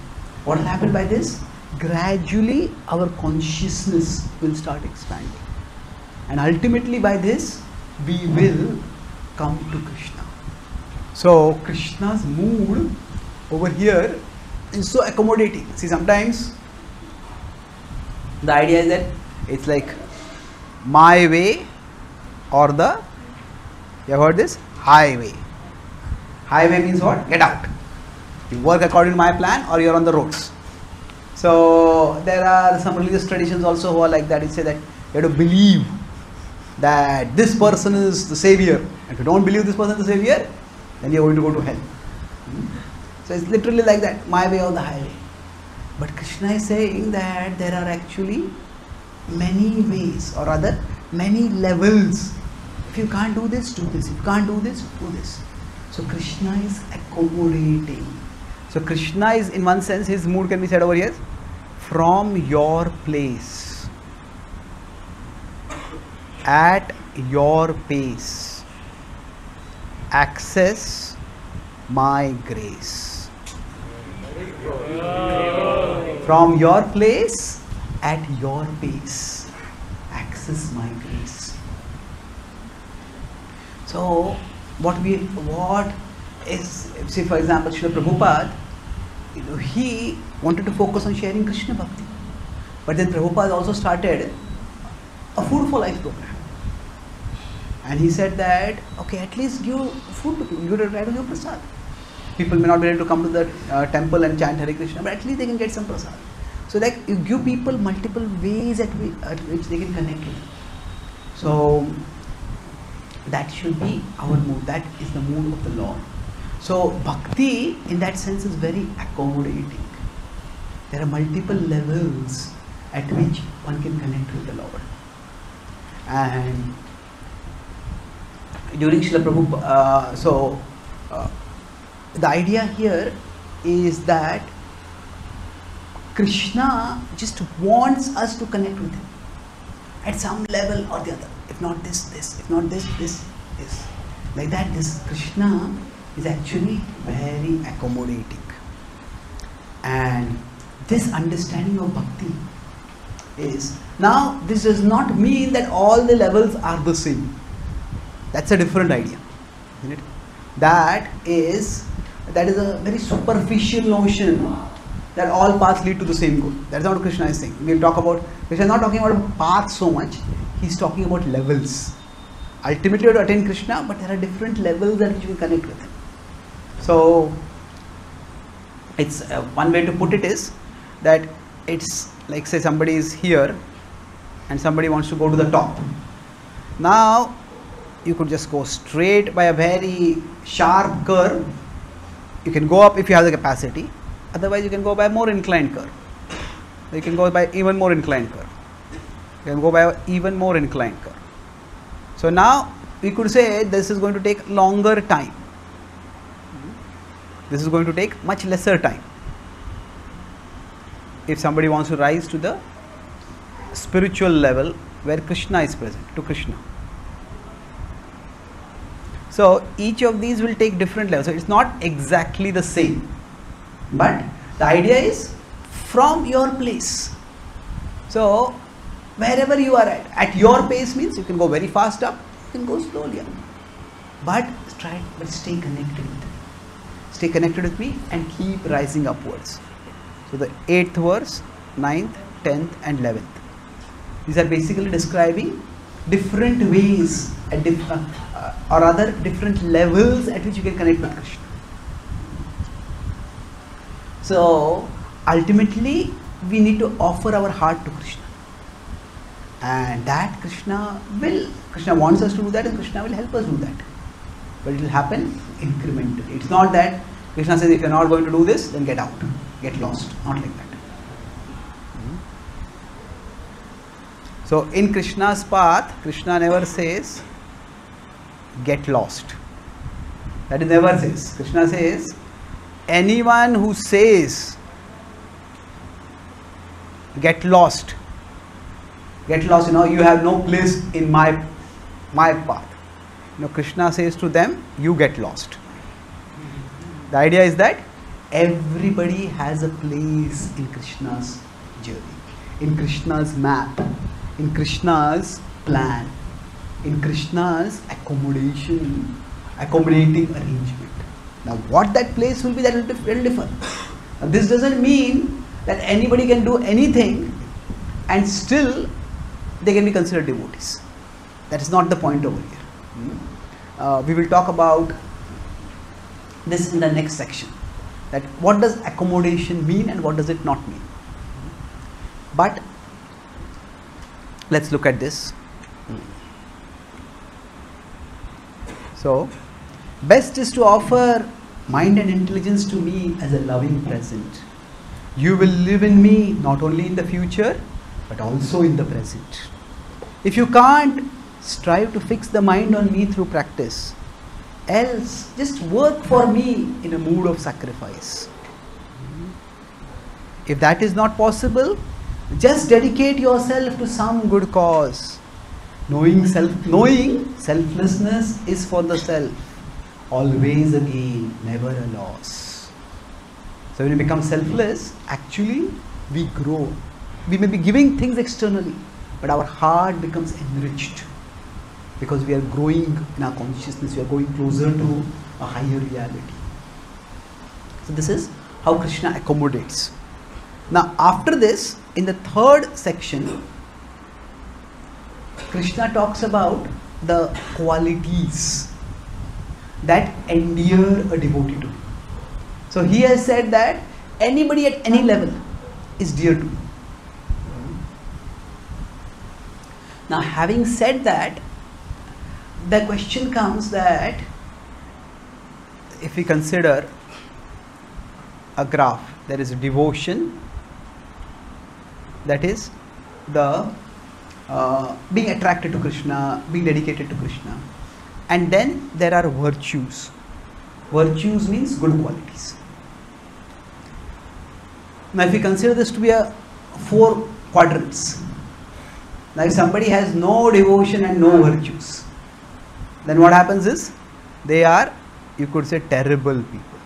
What will happen by this? Gradually, our consciousness will start expanding, and ultimately, by this, we will come to Krishna. So Krishna's mood over here is so accommodating. See, sometimes the idea is that it's like my way or the you have heard this highway. Highway means what? Get out. You work according to my plan or you're on the roads. So there are some religious traditions also who are like that. It say that you have to believe that this person is the savior. If you don't believe this person is the savior, then you're going to go to hell. So it's literally like that, my way or the highway. But Krishna is saying that there are actually many ways, or rather, many levels. If you can't do this, do this. If you can't do this, do this. So Krishna is accommodating. So Krishna is, in one sense, his mood can be said over here from your place, at your pace, access my grace. From your place, at your pace, access my grace. So, what we what is say for example, Srila Prabhupada, you know, he wanted to focus on sharing Krishna Bhakti, but then Prabhupada also started a food for life program. And he said that, okay, at least give food to people, you try to give prasad. People may not be able to come to the uh, temple and chant Hare Krishna, but at least they can get some prasad. So that you give people multiple ways at, which, at which they can connect with. So that should be our mood. That is the mood of the Lord. So bhakti in that sense is very accommodating. There are multiple levels at which one can connect with the Lord. And during Srila Prabhupada, uh, so uh, the idea here is that Krishna just wants us to connect with Him at some level or the other. If not this, this. If not this, this, this. Like that, this Krishna is actually very accommodating. And this understanding of bhakti is now this does not mean that all the levels are the same. That's a different idea. Isn't it? That is that is a very superficial notion that all paths lead to the same goal. That's not what Krishna is saying. We'll talk about Krishna is not talking about paths so much, he's talking about levels. ultimately to attain Krishna, but there are different levels at which you can connect with Him. So, it's uh, one way to put it is that it's like say somebody is here and somebody wants to go to the top. Now, you could just go straight by a very sharp curve. You can go up if you have the capacity. Otherwise, you can go by a more inclined curve. You can go by even more inclined curve. You can go by even more inclined curve. So now we could say this is going to take longer time. This is going to take much lesser time. If somebody wants to rise to the spiritual level where Krishna is present, to Krishna. So each of these will take different levels. So it's not exactly the same. But the idea is from your place. So wherever you are at, at your pace means you can go very fast up, you can go slowly up. But try but stay connected with me. Stay connected with me and keep rising upwards. So the eighth verse, ninth, tenth, and eleventh. These are basically describing different ways at diff- uh, or other different levels at which you can connect with Krishna. So ultimately, we need to offer our heart to Krishna, and that Krishna will. Krishna wants us to do that, and Krishna will help us do that. But it will happen incrementally. It's not that Krishna says, if you're not going to do this, then get out, get lost. Not like that. So in Krishna's path, Krishna never says, get lost. That is never says. Krishna says, anyone who says, get lost, get lost, you know, you have no place in my my path. You know, Krishna says to them, you get lost. The idea is that everybody has a place in Krishna's journey, in Krishna's map, in Krishna's plan, in Krishna's accommodation, accommodating arrangement. Now, what that place will be, that will, dif- will differ. Now, this doesn't mean that anybody can do anything and still they can be considered devotees. That is not the point over here. Hmm? Uh, we will talk about this in the next section. That what does accommodation mean and what does it not mean. But let's look at this. So, best is to offer mind and intelligence to me as a loving present. You will live in me not only in the future but also in the present. If you can't, strive to fix the mind on me through practice. Else, just work for me in a mood of sacrifice. If that is not possible, just dedicate yourself to some good cause. Knowing self knowing selflessness is for the self. Always a gain, never a loss. So when we become selfless, actually we grow. We may be giving things externally, but our heart becomes enriched because we are growing in our consciousness, we are going closer to a higher reality. So this is how Krishna accommodates. Now after this, in the third section, Krishna talks about the qualities that endear a devotee to. So he has said that anybody at any level is dear to me. Now, having said that, the question comes that if we consider a graph, there is devotion, that is the uh, being attracted to Krishna, being dedicated to Krishna, and then there are virtues. Virtues means good qualities. Now, if we consider this to be a four quadrants, now if somebody has no devotion and no virtues, then what happens is they are, you could say, terrible people.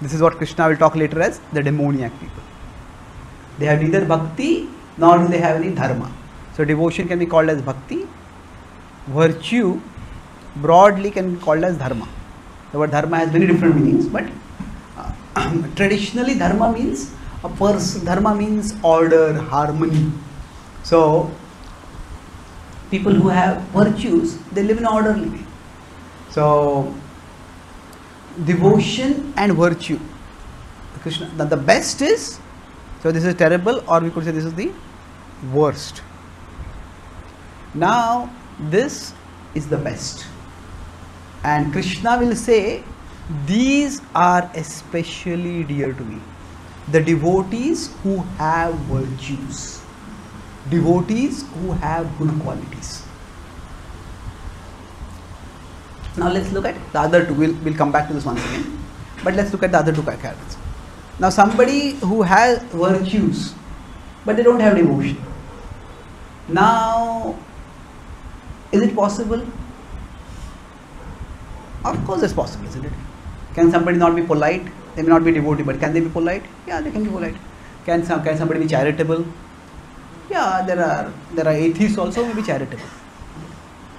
This is what Krishna will talk later as the demoniac people. They have neither bhakti nor do they have any dharma. So devotion can be called as bhakti. Virtue broadly can be called as dharma. The word dharma has many different meanings, but uh, traditionally dharma means a person. Dharma means order, harmony. So people who have virtues, they live in orderly way. So, devotion and virtue. Krishna, the, the best is, so this is terrible, or we could say this is the worst. Now, this is the best. And Krishna will say, These are especially dear to me. The devotees who have virtues, devotees who have good qualities. Now, let's look at the other two. We'll, we'll come back to this once again. But let's look at the other two characters. Now, somebody who has virtues, but they don't have devotion. Now, is it possible? Of course, it's possible, isn't it? Can somebody not be polite? They may not be devotee, but can they be polite? Yeah, they can be polite. Can some can somebody be charitable? Yeah, there are there are atheists also who may be charitable.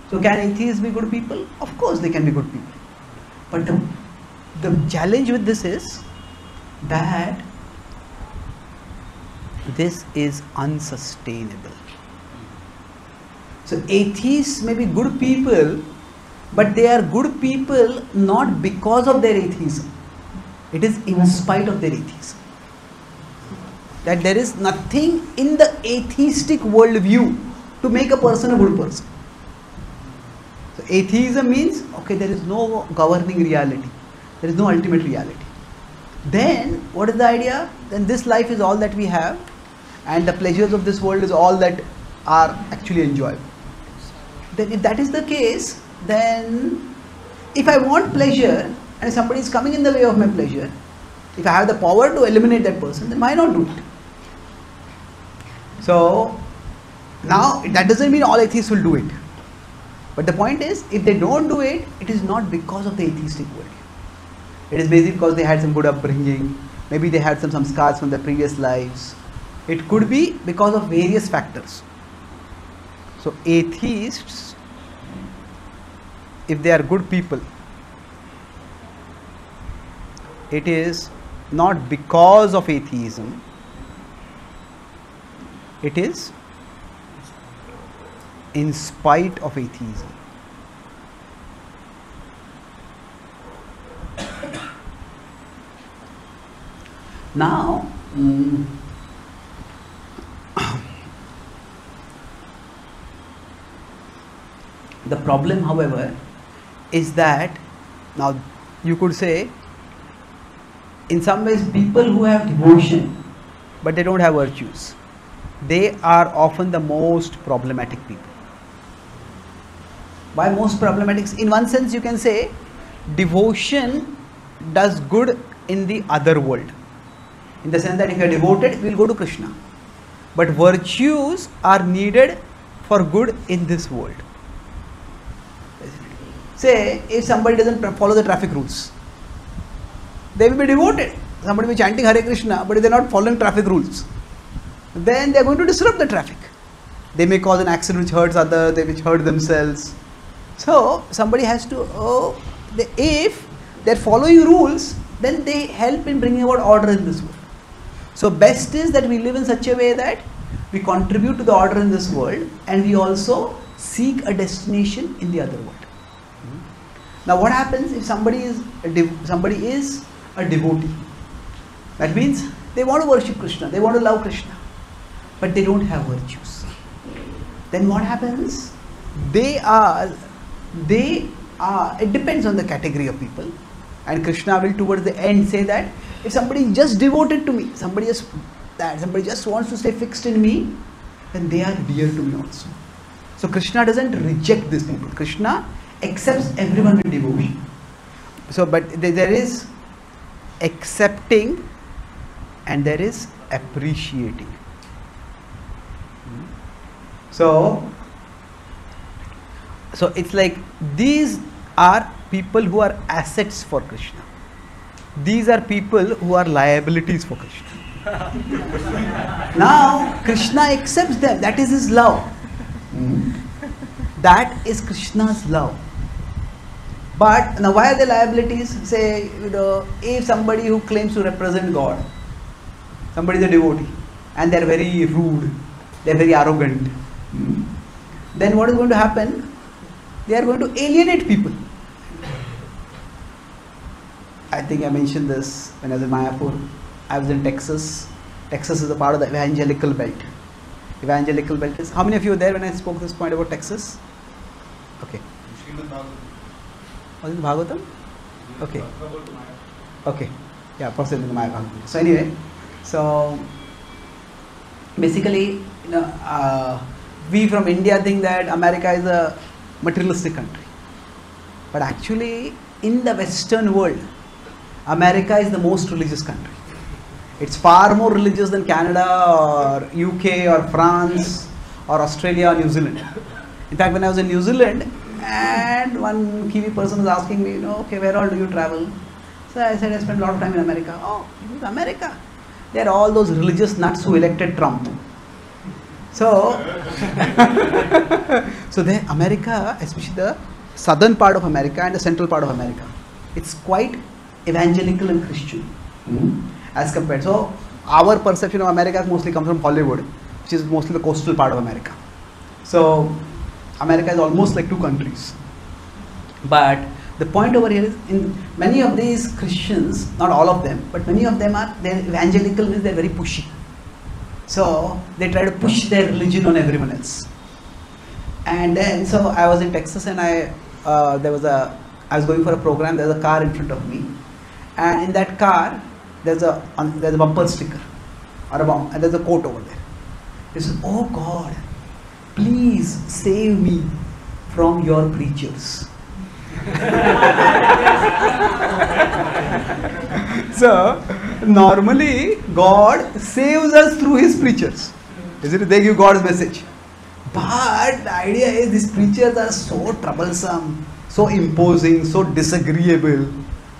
So can atheists be good people? Of course, they can be good people. But the, the challenge with this is that this is unsustainable. So atheists may be good people, but they are good people not because of their atheism. It is in spite of their atheism. That there is nothing in the atheistic worldview to make a person a good person. So atheism means okay, there is no governing reality, there is no ultimate reality. Then what is the idea? Then this life is all that we have, and the pleasures of this world is all that are actually enjoyable. Then if that is the case, then if I want pleasure and somebody is coming in the way of my pleasure, if I have the power to eliminate that person, then why not do it? So now that doesn't mean all atheists will do it. But the point is, if they don't do it, it is not because of the atheistic world. It is basically because they had some good upbringing, maybe they had some, some scars from their previous lives. It could be because of various factors. So atheists, if they are good people, it is not because of atheism, it is in spite of atheism. Now, the problem, however, is that now you could say, in some ways, people who have devotion but they don't have virtues, they are often the most problematic people. Why most problematic? In one sense, you can say devotion does good in the other world. In the sense that if you are devoted, we will go to Krishna. But virtues are needed for good in this world. Say, if somebody doesn't follow the traffic rules, they will be devoted. Somebody will be chanting Hare Krishna, but if they are not following traffic rules, then they are going to disrupt the traffic. They may cause an accident which hurts others, which hurt themselves. So somebody has to. Oh, they, if they are following rules, then they help in bringing about order in this world. So best is that we live in such a way that we contribute to the order in this world, and we also seek a destination in the other world. Now, what happens if somebody is somebody is a devotee? That means they want to worship Krishna, they want to love Krishna, but they don't have virtues. Then what happens? They are, they are. It depends on the category of people, and Krishna will towards the end say that if somebody is just devoted to me, somebody just that somebody just wants to stay fixed in me, then they are dear to me also. So Krishna doesn't reject these people. Krishna accepts everyone with devotion. So, but there- is accepting and there is appreciating. Hmm? So, so it's like these are people who are assets for Krishna. These are people who are liabilities for Krishna. now, Krishna accepts them. That is his love. That is Krishna's love. But now, why are they liabilities? Say, you know, if somebody who claims to represent God, somebody is a devotee, and they're very rude, they're very arrogant. then what is going to happen? They are going to alienate people. I think I mentioned this when I was in Mayapur. I was in Texas. Texas is a part of the evangelical belt. Evangelical belt is. How many of you were there when I spoke this point about Texas? Okay. Was it Bhagavatam? Okay. Okay. Yeah, the Maya Bhagavatam. So anyway, so basically, you know, uh, we from India think that America is a materialistic country, but actually, in the Western world, America is the most religious country. It's far more religious than Canada or UK or France or Australia or New Zealand. In fact, when I was in New Zealand, and one Kiwi person was asking me, you know, okay, where all do you travel? So I said, I spent a lot of time in America. Oh, America. There are all those religious nuts who elected Trump. So, so there, America, especially the southern part of America and the central part of America, it's quite evangelical and Christian as compared. So, our perception of America mostly comes from Hollywood, which is mostly the coastal part of America. So, America is almost like two countries. But the point over here is in many of these Christians, not all of them, but many of them are they're evangelical means they're very pushy. So they try to push their religion on everyone else. And then so I was in Texas and I uh, there was a I was going for a program. There's a car in front of me, and in that car there's a there's a bumper sticker or a bump, and there's a quote over there. It says, "Oh God, please save me from your preachers." so normally God saves us through his preachers. Is it they give God's message? But the idea is these preachers are so troublesome, so imposing, so disagreeable,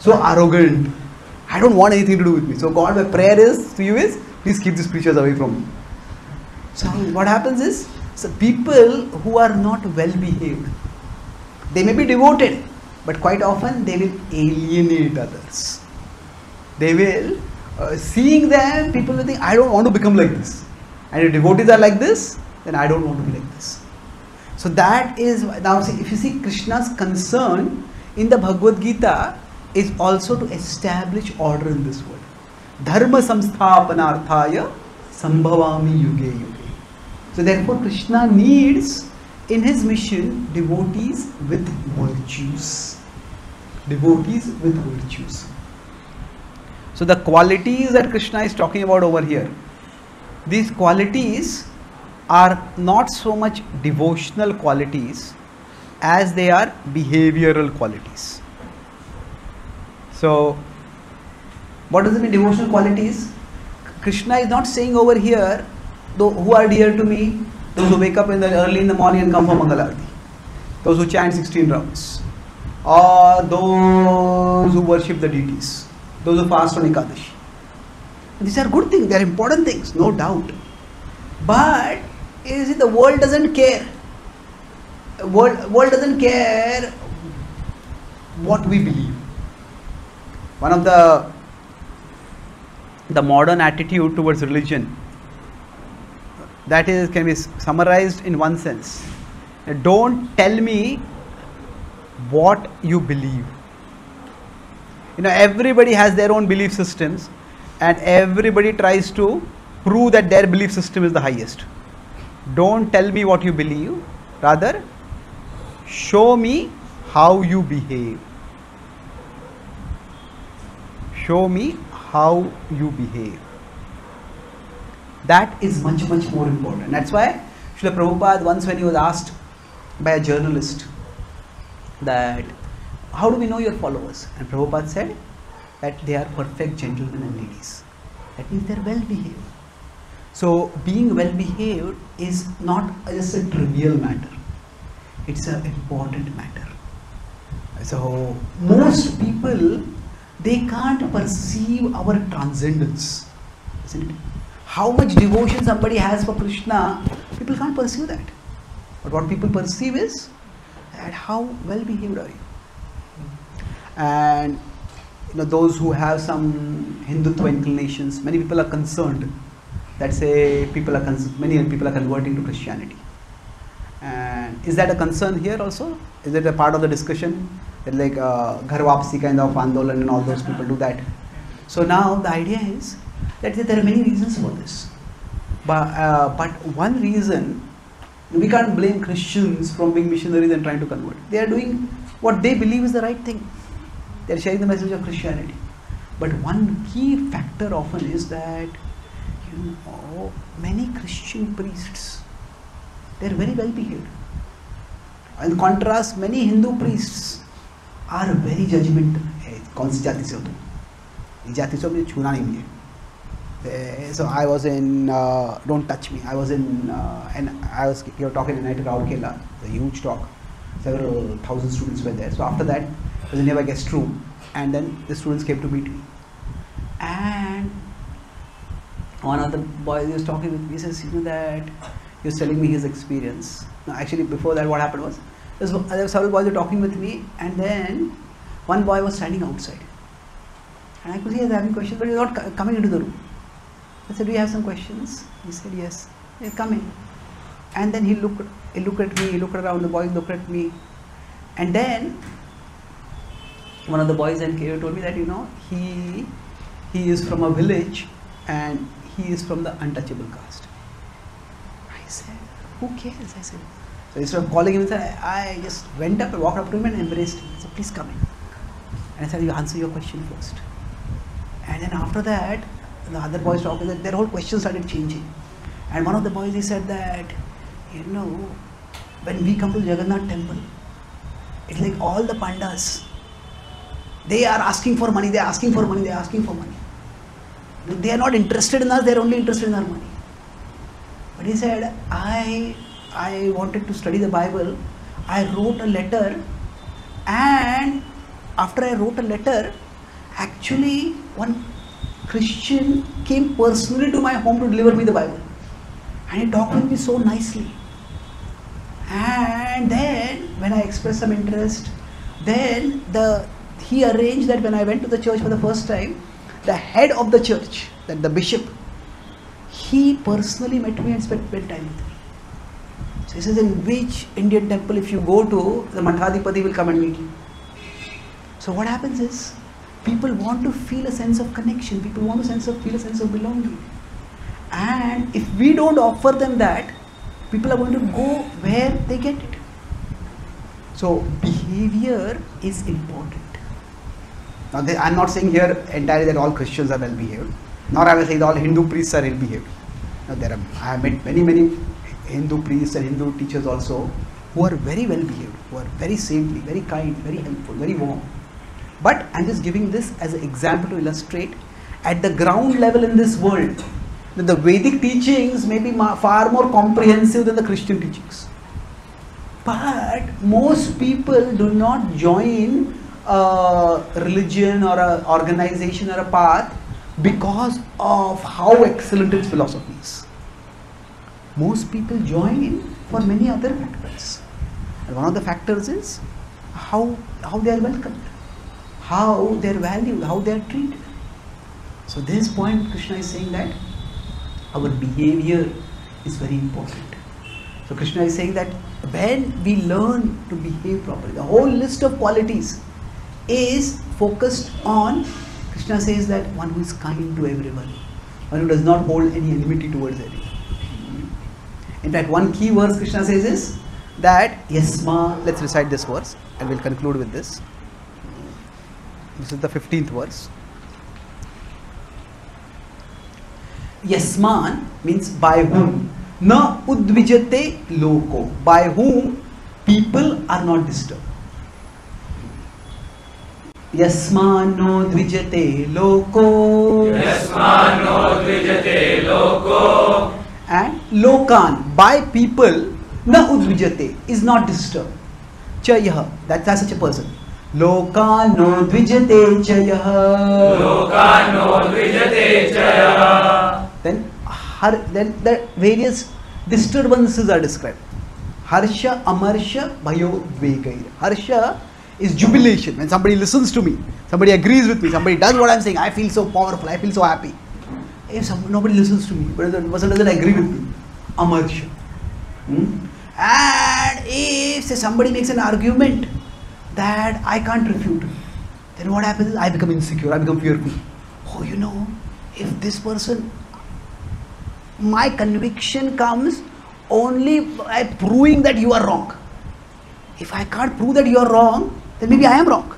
so arrogant. I don't want anything to do with me. So God, my prayer is to you is please keep these preachers away from me. So what happens is so people who are not well behaved, they may be devoted, but quite often they will alienate others. They will, uh, seeing them, people will think, I don't want to become like this. And if devotees are like this, then I don't want to be like this. So that is now see, if you see Krishna's concern in the Bhagavad Gita is also to establish order in this world. Dharma samsthapanarthaya sambhavami yuge yuge. So therefore Krishna needs in his mission devotees with virtues. Devotees with virtues. So the qualities that Krishna is talking about over here, these qualities are not so much devotional qualities as they are behavioral qualities. So, what does it mean devotional qualities? Krishna is not saying over here, though who are dear to me, those who wake up in the early in the morning and come for Mangalarti, those who chant 16 rounds, or those who worship the deities, those who fast on Ekadashi. These are good things, they are important things, no doubt. But is it the world doesn't care? World, world doesn't care what we believe. One of the the modern attitude towards religion that is can be summarized in one sense. Don't tell me what you believe. You know, everybody has their own belief systems, and everybody tries to prove that their belief system is the highest. Don't tell me what you believe, rather, show me how you behave. Show me how you behave. That is much, much more important. That's why Srila Prabhupada, once when he was asked by a journalist that how do we know your followers? And Prabhupada said that they are perfect gentlemen and ladies. That means they are well behaved. So being well behaved is not just a trivial matter. It's an important matter. So most people they can't perceive our transcendence. Isn't it? How much devotion somebody has for Krishna, people can't perceive that. But what people perceive is that how well behaved are you? And you know those who have some Hindutva inclinations, many people are concerned that say people are many people are converting to Christianity, and is that a concern here also? Is it a part of the discussion? Like uh, Ghar Wapsi kind of Andolan and all those people do that. So now the idea is that there are many reasons for this. But, uh, but one reason, we can't blame Christians from being missionaries and trying to convert. They are doing what they believe is the right thing. They are sharing the message of Christianity. But one key factor often is that, you know, many Christian priests, they are very well behaved. In contrast, many Hindu priests are very judgmental. "ए, कौन सी जाति से हो तुम ये जाति से हो, मुझे छूना नहीं मुझे Eh, so I was in uh, Don't Touch Me. I was in uh, and I was you were talking tonight at Raurkela, a huge talk. Several thousand students were there. So after that, I was in nearby guest room, and then the students came to meet me. And one of the boys he was talking with me. He says, you know that he was telling me his experience. No, actually before that, what happened was there were several boys were talking with me, and then one boy was standing outside, and I could see he was having questions, but he was not coming into the room. I said, "Do you have some questions?" He said, "Yes." He said, "Come in." And then he looked, he looked at me, he looked around. The boys looked at me, and then one of the boys then came told me that you know he he is from a village and he is from the untouchable caste. I said, "Who cares?" I said. So instead of calling him, I just went up and walked up to him and embraced him. I said, "Please come in." And I said, "You answer your question first. And then after that, the other boys talking, that their whole question started changing. And one of the boys he said that, you know, when we come to Jagannath temple, it's like all the pandas, they are asking for money, they are asking for money, they are asking for money. They are not interested in us, they are only interested in our money. But he said, I I wanted to study the Bible. I wrote a letter and after I wrote a letter, actually one Christian came personally to my home to deliver me the Bible. And he talked with me so nicely. And then when I expressed some interest, then the he arranged that when I went to the church for the first time, the head of the church, that the bishop, he personally met me and spent, spent time with me. So he says, in which Indian temple if you go to, the Mathadipati will come and meet you. So what happens is, people want to feel a sense of connection. People want a sense of feel a sense of belonging. And if we don't offer them that, people are going to go where they get it. So behavior is important. Now they, I'm not saying here entirely that all Christians are well behaved, nor I will say that all Hindu priests are ill behaved. Now there are I have met many many Hindu priests and Hindu teachers also who are very well behaved, who are very saintly, very kind, very helpful, very warm. But I'm just giving this as an example to illustrate at the ground level in this world that the Vedic teachings may be far more comprehensive than the Christian teachings. But most people do not join a religion or an organization or a path because of how excellent its philosophy is. Most people join in for many other factors. And one of the factors is how, how they are welcomed, how they are valued, how they are treated. So this point Krishna is saying that our behavior is very important. So Krishna is saying that when we learn to behave properly, the whole list of qualities is focused on Krishna says that one who is kind to everyone, one who does not hold any enmity towards anyone. In fact, one key verse Krishna says is that Yasma, let's recite this verse and we'll conclude with this. This is the 15th verse. Yasman means by whom. Na udvijate loko. By whom people are not disturbed. Yasmano dvijate loko. यस्मान्नो द्विजते लोको And lokan, by people, na udvijate, is not disturbed. Chayah, that's, that's such a person. Lokano dvijate chayah. लोकान्नो द्विजते च यः then har, then the various disturbances are described harsha amarsha bhayo dvegair harsha is jubilation when somebody listens to me somebody agrees with me somebody does what i'm saying i feel so powerful i feel so happy if some, nobody listens to me but the person doesn't agree with me amarsha Hmm? and If say somebody makes an argument that I can't refute, then what happens I become insecure, I become fearful. Oh, you know, if this person, my conviction comes only by proving that you are wrong. If I can't prove that you are wrong, then maybe I am wrong.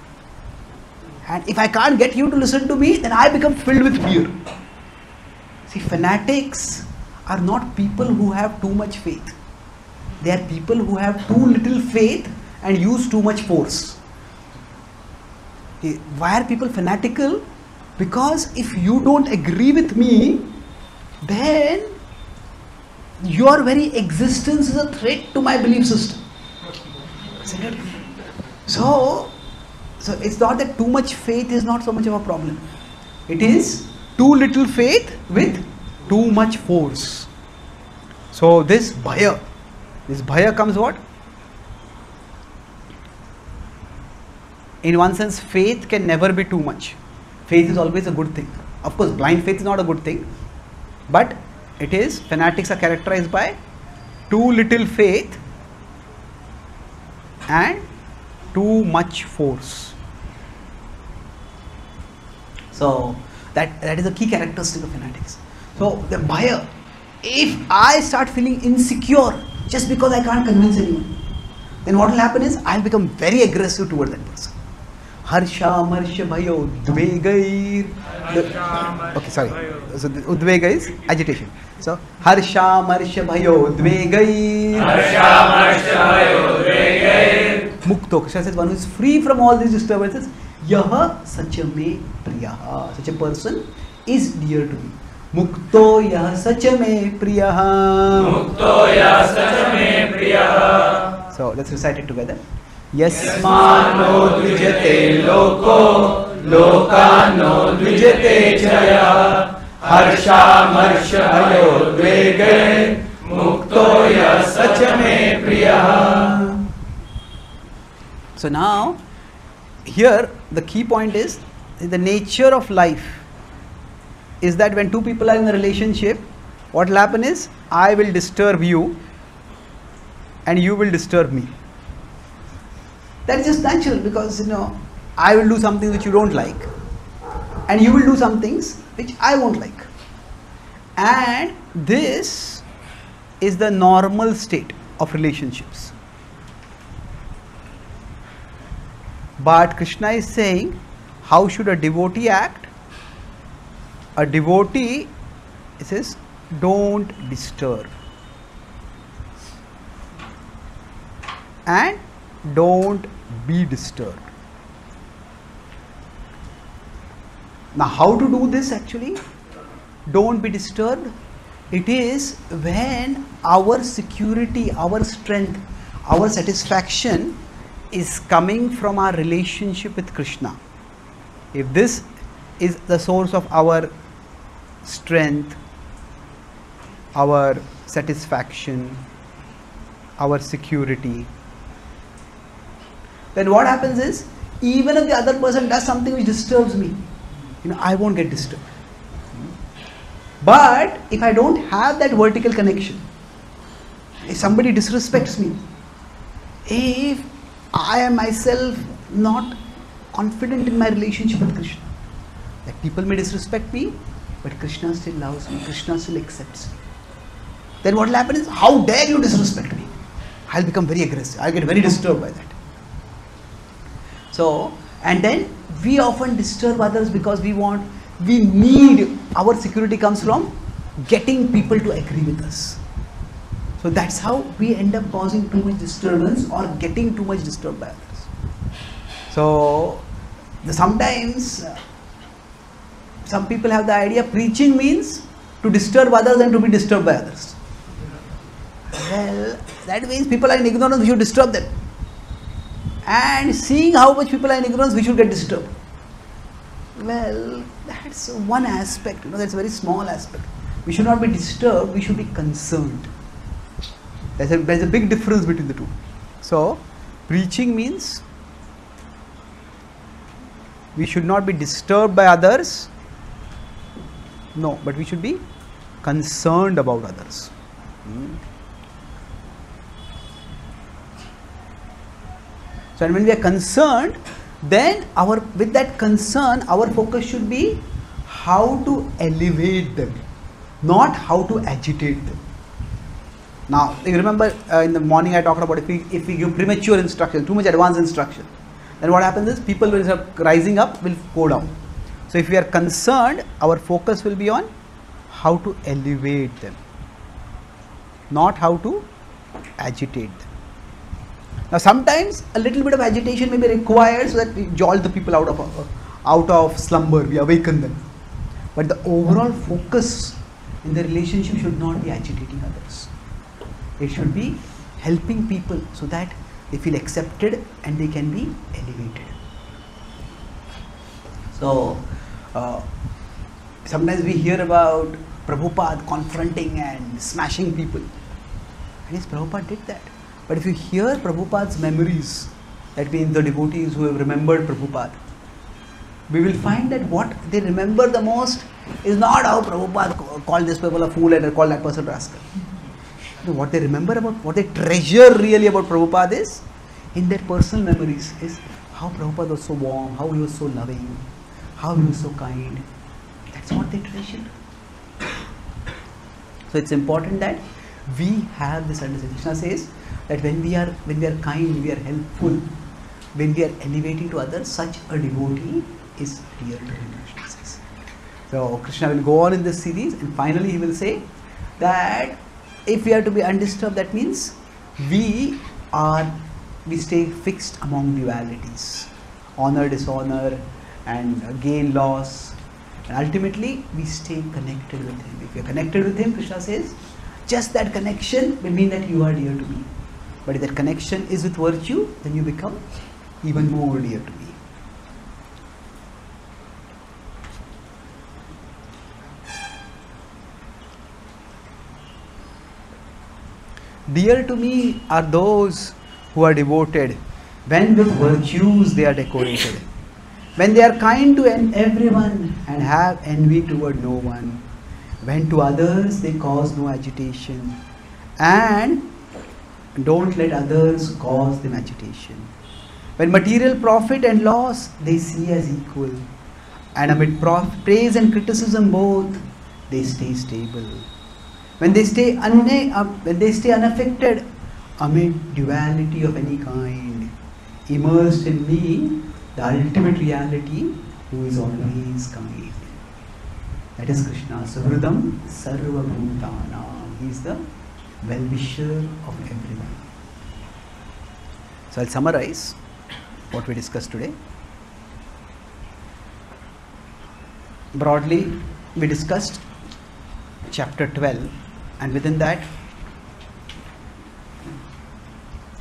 And if I can't get you to listen to me, then I become filled with fear. See, fanatics are not people who have too much faith. They are people who have too little faith and use too much force. Okay, Why are people fanatical? Because if you don't agree with me, then your very existence is a threat to my belief system. So, so it's not that too much faith is not so much of a problem. It is too little faith with too much force. So this bhaya, this bhaya comes what? In one sense, faith can never be too much. Faith is always a good thing. Of course, blind faith is not a good thing, but it is fanatics are characterized by too little faith and too much force. So that that is a key characteristic of fanatics. So the bhaya, if I start feeling insecure just because I can't convince anyone, then what will happen is I'll become very aggressive toward that person. Harsha, Marsha, Bhayo, Dvegair. Okay, sorry. So the Udvega is agitation. So Harsha, Marsha, Bhayo, Dvegair. Mukto. Krishna says one who is free from all these disturbances. यह सच में प्रिय। Such a person is dear to me मुक्तो यह सच में प्रिय। मुक्तो यह सच में प्रिय। So let's recite it together यस्मानो द्विजते लोको लोकानो द्विजते जया। हर्षामर्ष भयो द्वेगे मुक्तो यह सच में प्रिय। So now here the key point is the nature of life is that when two people are in a relationship, what will happen is I will disturb you and you will disturb me. That is just natural because you know I will do something which you don't like, and you will do some things which I won't like. And this is the normal state of relationships. But Krishna is saying, how should a devotee act? A devotee, says, don't disturb. And don't be disturbed. Now, how to do this actually? Don't be disturbed. It is when our security, our strength, our satisfaction is coming from our relationship with Krishna. If this is the source of our strength, our satisfaction, our security, then what happens is even if the other person does something which disturbs me, you know, I won't get disturbed. But if I don't have that vertical connection, if somebody disrespects me, if I am myself not confident in my relationship with Krishna, that people may disrespect me, but Krishna still loves me, Krishna still accepts me. Then what will happen is, how dare you disrespect me? I'll become very aggressive, I'll get very disturbed by that. So, and then we often disturb others because we want, we need, our security comes from getting people to agree with us. So that's how we end up causing too much disturbance or getting too much disturbed by others. So sometimes uh, some people have the idea preaching means to disturb others and to be disturbed by others. Well, that means people are in ignorance, we should disturb them. And seeing how much people are in ignorance, we should get disturbed. Well, that's one aspect, you know, that's a very small aspect. We should not be disturbed, we should be concerned. There's a, there's a big difference between the two. So, preaching means we should not be disturbed by others. No, but we should be concerned about others. Hmm. So, and when we are concerned, then our with that concern, our focus should be how to elevate them, not how to agitate them. Now, you remember uh, in the morning I talked about if we if we give premature instruction, too much advanced instruction, then what happens is people will start rising up will go down. So, if we are concerned, our focus will be on how to elevate them, not how to agitate them. Now, sometimes a little bit of agitation may be required so that we jolt the people out of out of slumber, we awaken them. But the overall focus in the relationship should not be agitating others. It should be helping people so that they feel accepted and they can be elevated. So, uh, sometimes we hear about Prabhupada confronting and smashing people. And yes, Prabhupada did that. But if you hear Prabhupada's memories, that means the devotees who have remembered Prabhupada, we will find that what they remember the most is not how Prabhupada called this people a fool and called that person rascal. What they remember about, what they treasure really about Prabhupada is, in their personal memories, is how Prabhupada was so warm, how he was so loving, how he was so kind. That's what they treasure. So it's important that we have this understanding. Krishna says that when we are when we are kind, we are helpful, when we are elevating to others, such a devotee is dear to him. So Krishna will go on in this series, and finally he will say that if we are to be undisturbed, that means we are we stay fixed among dualities, honor, dishonor, and gain, loss, and ultimately we stay connected with Him. If you are connected with Him, Krishna says, just that connection will mean that you are dear to me. But if that connection is with virtue, then you become even more dear to me. Dear to me are those who are devoted. When with virtues they are decorated, when they are kind to everyone and have envy toward no one, when to others they cause no agitation, and don't let others cause them agitation. When material profit and loss they see as equal, and amid praise and criticism both, they stay stable. When they stay unna- uh, when they stay unaffected amid duality of any kind, immersed in me, the ultimate reality, who is always kind. That is Krishna. Suhridam Sarva. He is the well-wisher of everyone. So I'll summarize what we discussed today. Broadly, we discussed chapter 12 and within that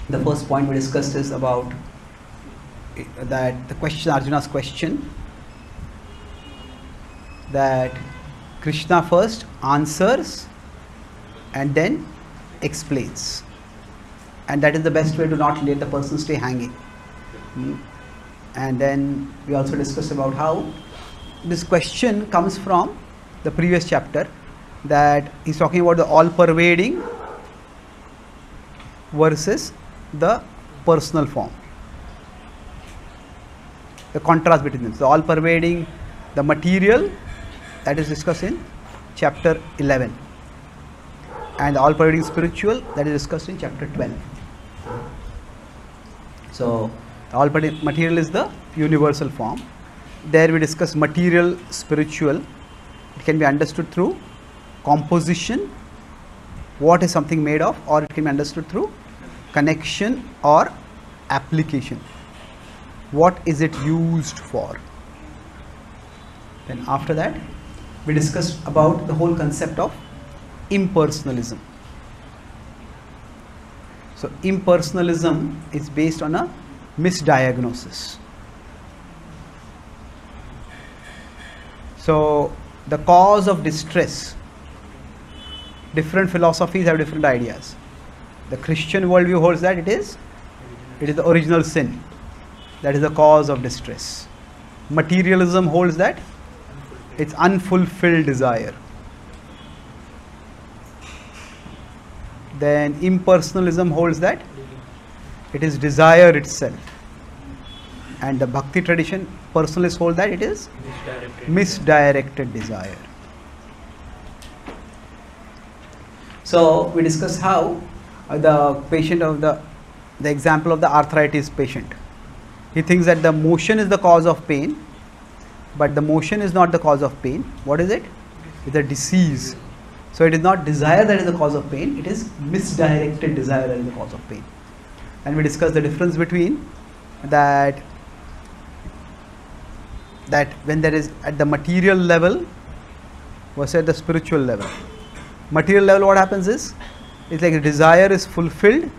the first point we discussed is about that the question Arjuna's question that Krishna first answers and then explains. And that is the best way to not let the person stay hanging. Hmm. and then we also discussed about how this question comes from the previous chapter that he's talking about the all pervading versus the personal form. The contrast between them. So all pervading the material that is discussed in chapter 11 and all pervading spiritual that is discussed in chapter 12 so all-pervading material is the universal form. There we discuss material spiritual. It can be understood through composition what is something made of or it can be understood through connection or application. What is it used for? Then after that we discussed about the whole concept of impersonalism. So impersonalism is based on a misdiagnosis. So the cause of distress different philosophies have different ideas the christian worldview holds that it is it is the original sin that is the cause of distress materialism holds that it's unfulfilled desire then impersonalism holds that it is desire itself And the bhakti tradition personalists hold that it is Misdirected. misdirected desire. So we discussed how uh, the patient of the the example of the arthritis patient. He thinks that the motion is the cause of pain, but the motion is not the cause of pain. What is it? It's a disease. So it is not desire that is the cause of pain, it is misdirected desire that is the cause of pain. And we discussed the difference between that that when there is at the material level versus at the spiritual level. Material level what happens is it's like desire is fulfilled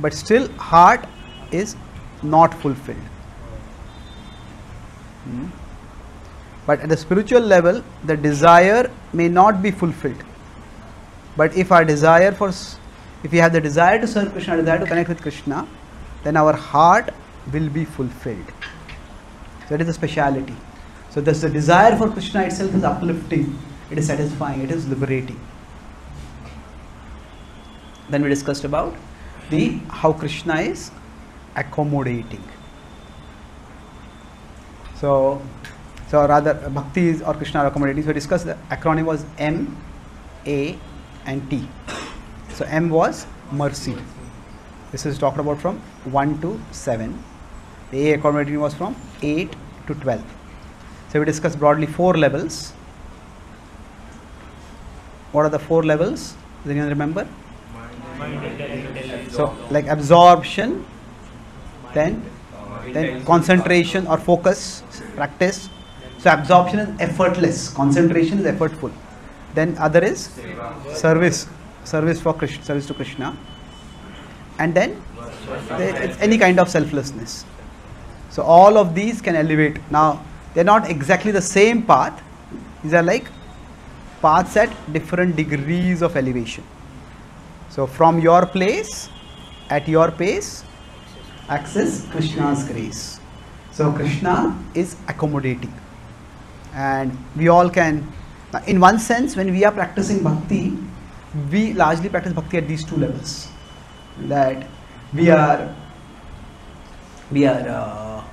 but still heart is not fulfilled. Hmm. But at the spiritual level, the desire may not be fulfilled. But if our desire for, if we have the desire to serve Krishna, desire to connect with Krishna, then our heart will be fulfilled. That is the speciality. So thus the desire for Krishna itself is uplifting, it is satisfying, it is liberating. Then we discussed about the how Krishna is accommodating. So, so rather bhakti is or Krishna are accommodating. So we discussed the acronym was M, A, and T. So M was mercy. This is talked about from 1 to 7. The A accommodating was from 8 to 12. So we discussed broadly four levels. What are the four levels? Does anyone remember? Mind, So like absorption, then then concentration or focus, practice. So absorption is effortless, concentration is effortful. Then other is service, service for Krishna, service to Krishna. And then it's any kind of selflessness. So all of these can elevate. Now they're not exactly the same path. These are like paths at different degrees of elevation. So from your place, at your pace, access Krishna's grace. So Krishna is accommodating. And we all can, in one sense, when we are practicing bhakti, we largely practice bhakti at these two levels. That we are, we are uh,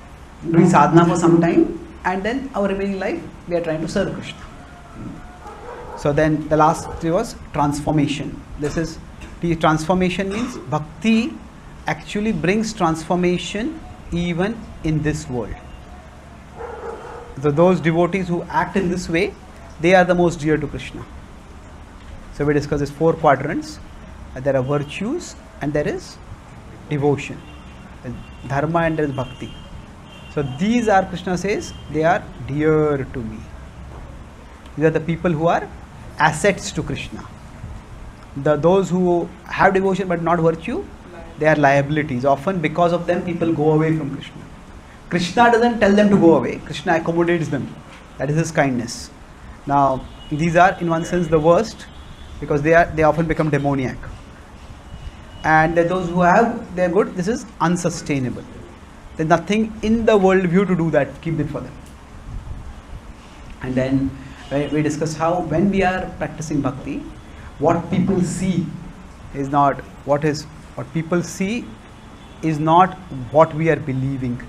doing sadhana for some time, and then our remaining life we are trying to serve Krishna. So then the last three was transformation. This is the transformation means bhakti actually brings transformation even in this world. So those devotees who act in this way, they are the most dear to Krishna. So we discuss these four quadrants. Uh, There are virtues and there is devotion, dharma and there is bhakti. So these are Krishna says they are dear to me. These are the people who are assets to Krishna. The those who have devotion but not virtue, they are liabilities. Often because of them, people go away from Krishna. Krishna doesn't tell them to go away. Krishna accommodates them. That is his kindness. Now these are in one sense the worst because they are they often become demoniac. And those who have they're good. This is unsustainable. There's nothing in the world view to do that. Keep it for them. And then we we discuss how when we are practicing bhakti, what people see is not what is what people see is not what we are believing,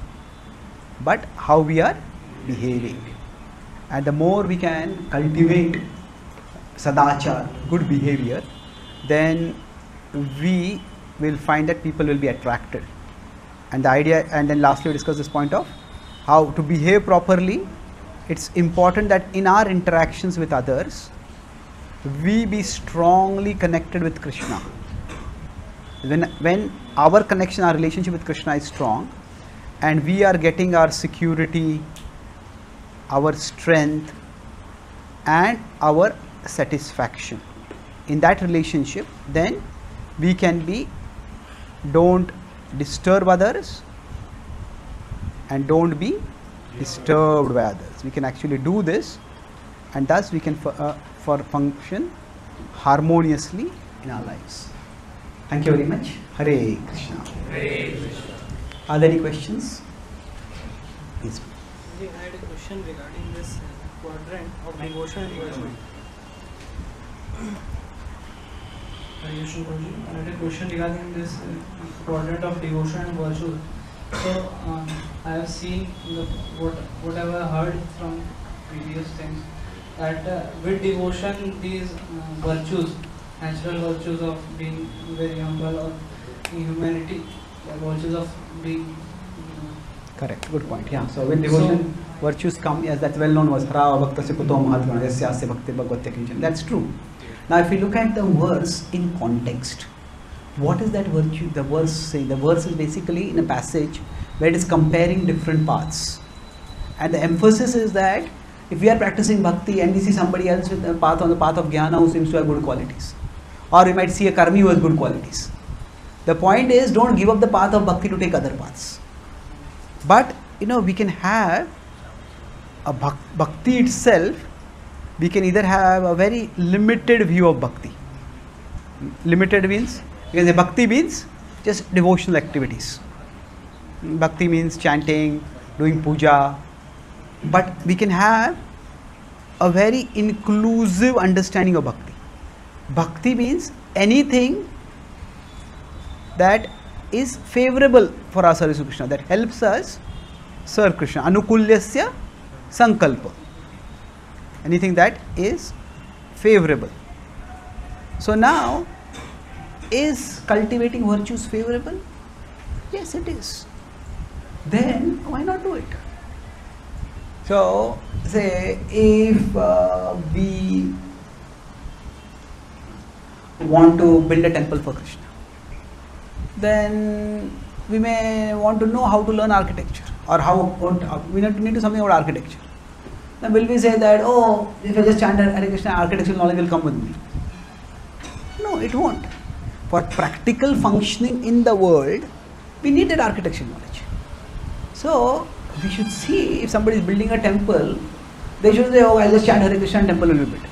but how we are behaving. And the more we can cultivate sadachar, good behavior, then we will find that people will be attracted. And the idea, and then lastly, we discuss this point of how to behave properly. It's important that in our interactions with others, we be strongly connected with Krishna. When, when our connection, our relationship with Krishna is strong, and we are getting our security, our strength, and our satisfaction in that relationship, then we can be don't disturb others and don't be disturbed by others. We can actually do this, and thus we can fu- uh, for function harmoniously in our lives. Thank you very much. Hare Krishna. Hare Krishna. Are there any questions? Please. I had a question regarding this uh, quadrant of devotion and virtue. Hare Krishna Prabhuji. I had a question regarding this uh, quadrant of devotion and virtue. So um, I have seen the, what whatever I heard from previous things that uh, with devotion these uh, virtues, natural virtues of being very humble or humanity, the virtues of being Correct, good point. Yeah, so with devotion, virtues come, yes, that's well known was Hara Bhaktasya Kuto Mahatma, Bhakti Bhagavate. That's true. Now, if you look at the verse in context, what is that virtue? The verse saying the verse is basically in a passage where it is comparing different paths. And the emphasis is that if we are practicing bhakti and we see somebody else with a path on the path of jnana who seems to have good qualities, or we might see a karmi who has good qualities. The point is, don't give up the path of bhakti to take other paths. But you know, we can have a bhak- bhakti itself. We can either have a very limited view of bhakti. Limited means because bhakti means just devotional activities. Bhakti means chanting, doing puja, but we can have a very inclusive understanding of bhakti. Bhakti means anything that is favorable for our service to Krishna, that helps us serve Krishna. Anukulyasya sankalpa. Anything that is favorable. So now, is cultivating virtues favorable? Yes, it is. Then why not do it? So, say if uh, we want to build a temple for Krishna, then we may want to know how to learn architecture or how what, we need to, something about architecture. Then will we say that oh if I just chant Hare Krishna architectural knowledge will come with me? No, it won't. For practical functioning in the world, we need that architectural knowledge. So we should see if somebody is building a temple, they should say, oh, I'll just chant Hare Krishna temple will be built.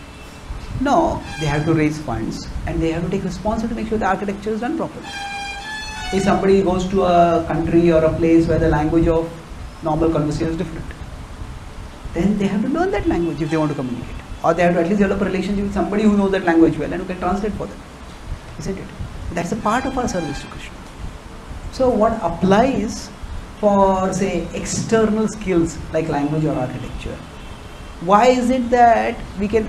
No, they have to raise funds and they have to take responsibility to make sure the architecture is done properly. If somebody goes to a country or a place where the language of normal conversation is different, then they have to learn that language if they want to communicate. Or they have to at least develop a relationship with somebody who knows that language well and who can translate for them. Isn't it? That's a part of our service to Krishna. So, what applies for, say, external skills like language or architecture? Why is it that we can,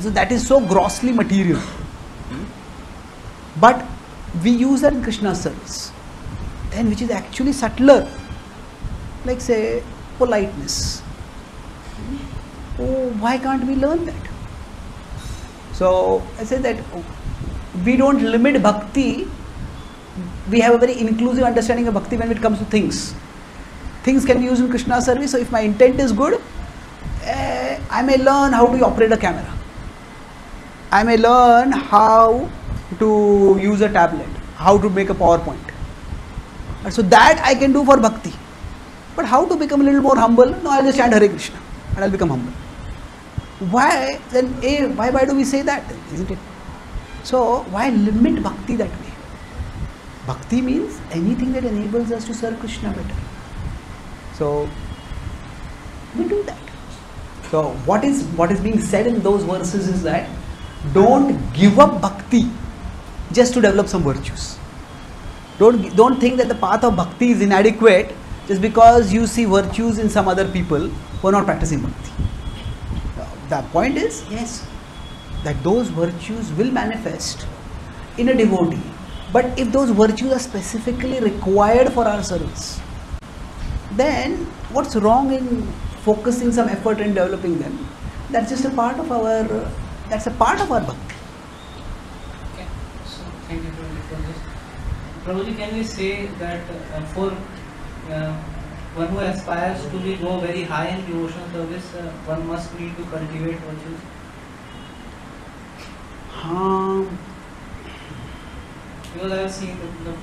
so that is so grossly material? But we use that in Krishna's service, then which is actually subtler, like, say, politeness. Oh, why can't we learn that? So, I say that we don't limit bhakti we have a very inclusive understanding of bhakti when it comes to things. Things can be used in Krishna service. So if my intent is good, eh, I may learn how to operate a camera. I may learn how to use a tablet, how to make a PowerPoint. So that I can do for bhakti. But how to become a little more humble? No, I'll just chant Hare Krishna and I'll become humble. Why then? Eh, why why do we say that? Isn't it? So why limit bhakti that way? Bhakti means anything that enables us to serve Krishna better. So we do that. So what is what is being said in those verses is that don't give up bhakti just to develop some virtues. Don't don't think that the path of bhakti is inadequate just because you see virtues in some other people who are not practicing bhakti. The point is yes, that those virtues will manifest in a devotee but if those virtues are specifically required for our service, then what's wrong in focusing some effort in developing them? That's just a part of our. That's a part of our bhakti. Okay, so thank you for this. Prabhuji, can we say that uh, for uh, one who aspires to be go very high in devotional service, uh, one must need to cultivate virtues? Um, Because I have seen the, the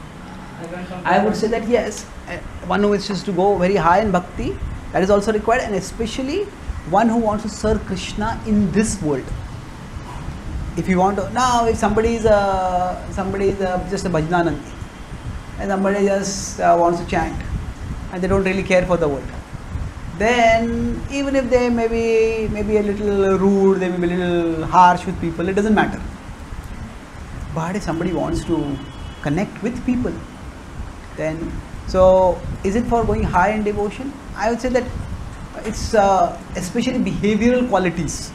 I went from I would say that yes, uh, one who wishes to go very high in bhakti, that is also required, and especially one who wants to serve Krishna in this world. If you want to, now if somebody is a somebody is a, just a bhajananandi, and somebody just uh, wants to chant, and they don't really care for the world, then even if they may be maybe a little rude, they may be a little harsh with people, it doesn't matter. But if somebody wants to connect with people, then So, is it for going high in devotion? I would say that it's uh, especially behavioral qualities.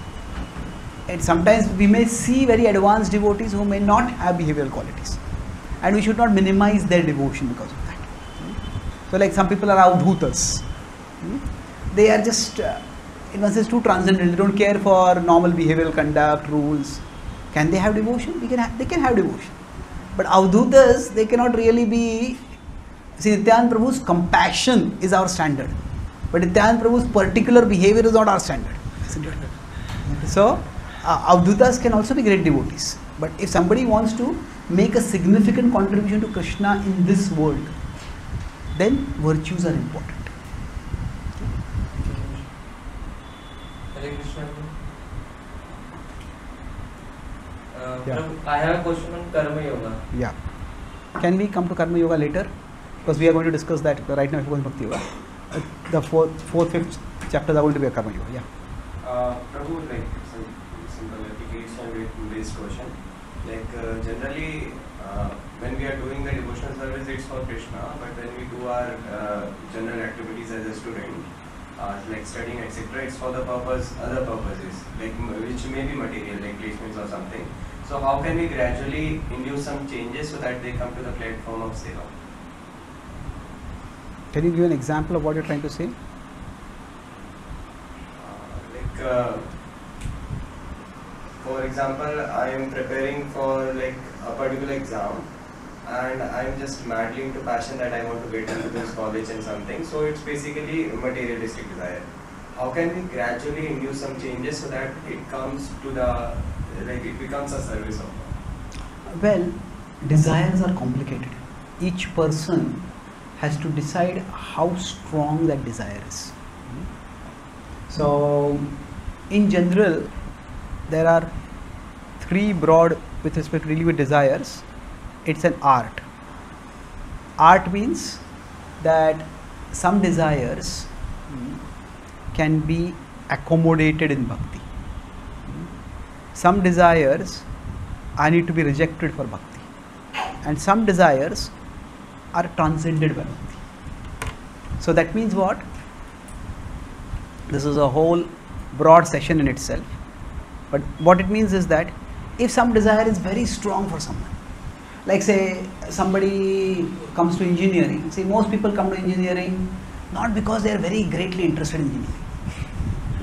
And sometimes we may see very advanced devotees who may not have behavioral qualities, and we should not minimize their devotion because of that. So, like some people are avdhutas. They are just, uh, in one sense, too transcendental. They don't care for normal behavioral conduct, rules. Can they have devotion? We can they can have devotion. But avdhutas, they cannot really be. See, Nityanand Prabhu's compassion is our standard. But Nityanand Prabhu's particular behavior is not our standard. So, uh, avdhutas can also be great devotees. But if somebody wants to make a significant contribution to Krishna in this world, then virtues are important. I have a question on Karma Yoga. Yeah. Can we come to Karma Yoga later? Because we are going to discuss that right now. Going Bhakti Yoga. Uh, the fourth, fourth, fifth chapters are going to be a Karma Yoga. Yeah. Uh, Prabhu, like it's a simple application based question. Like uh, generally, uh, when we are doing the devotional service, it's for Krishna. But when we do our uh, general activities as a student, uh, like studying, etc., it's for the purpose, other purposes, like which may be material, like placements or something. So how can we gradually induce some changes so that they come to the platform of seva? Can you give an example of what you're trying to say? Uh, like uh, for example i am preparing for like a particular exam and i'm just madly into passion that i want to get into this college and something so it's basically a materialistic desire how can we gradually induce some changes so that it comes to the like it becomes a service of God? Well, desires are complicated. Each person has to decide how strong that desire is. So, in general, there are three broad with respect to with desires. It's an art. Art means that some desires mm, can be accommodated in bhakti. Some desires I need to be rejected for bhakti, and some desires are transcended by bhakti. So that means what? This is a whole broad session in itself. But what it means is that if some desire is very strong for someone, like say somebody comes to engineering, see most people come to engineering not because they are very greatly interested in engineering.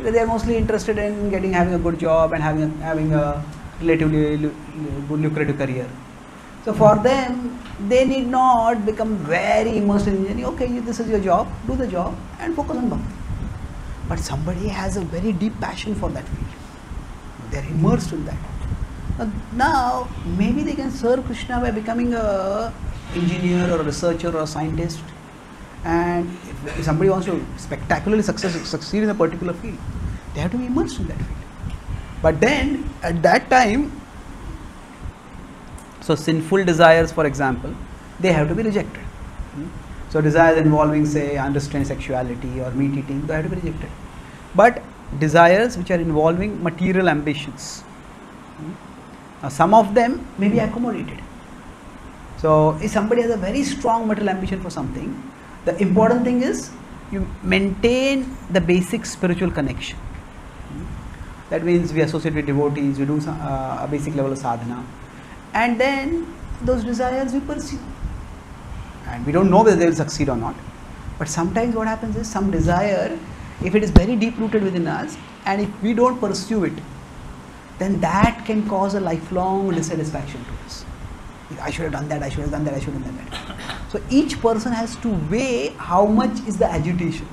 They are mostly interested in getting having a good job and having a, having a relatively lu- lucrative career. So for them, they need not become very immersed in engineering. Okay, this is your job, do the job and focus on bhakti. But somebody has a very deep passion for that field. They are immersed in that. Now, now maybe they can serve Krishna by becoming a engineer or a researcher or a scientist. And if, somebody wants to spectacularly success, succeed in a particular field, they have to be immersed in that field. But then at that time, so sinful desires, for example, they have to be rejected. Hmm? So desires involving, say, unrestrained sexuality or meat eating, they have to be rejected. But desires which are involving material ambitions, hmm, now some of them may be accommodated. So if somebody has a very strong material ambition for something, the important thing is you maintain the basic spiritual connection. That means we associate with devotees, we do some, uh, a basic level of sadhana, and then those desires we pursue. And we don't know whether they will succeed or not. But sometimes what happens is some desire, if it is very deep rooted within us, and if we don't pursue it, then that can cause a lifelong dissatisfaction to us. I should have done that, I should have done that, I should have done that. So each person has to weigh how much is the agitation.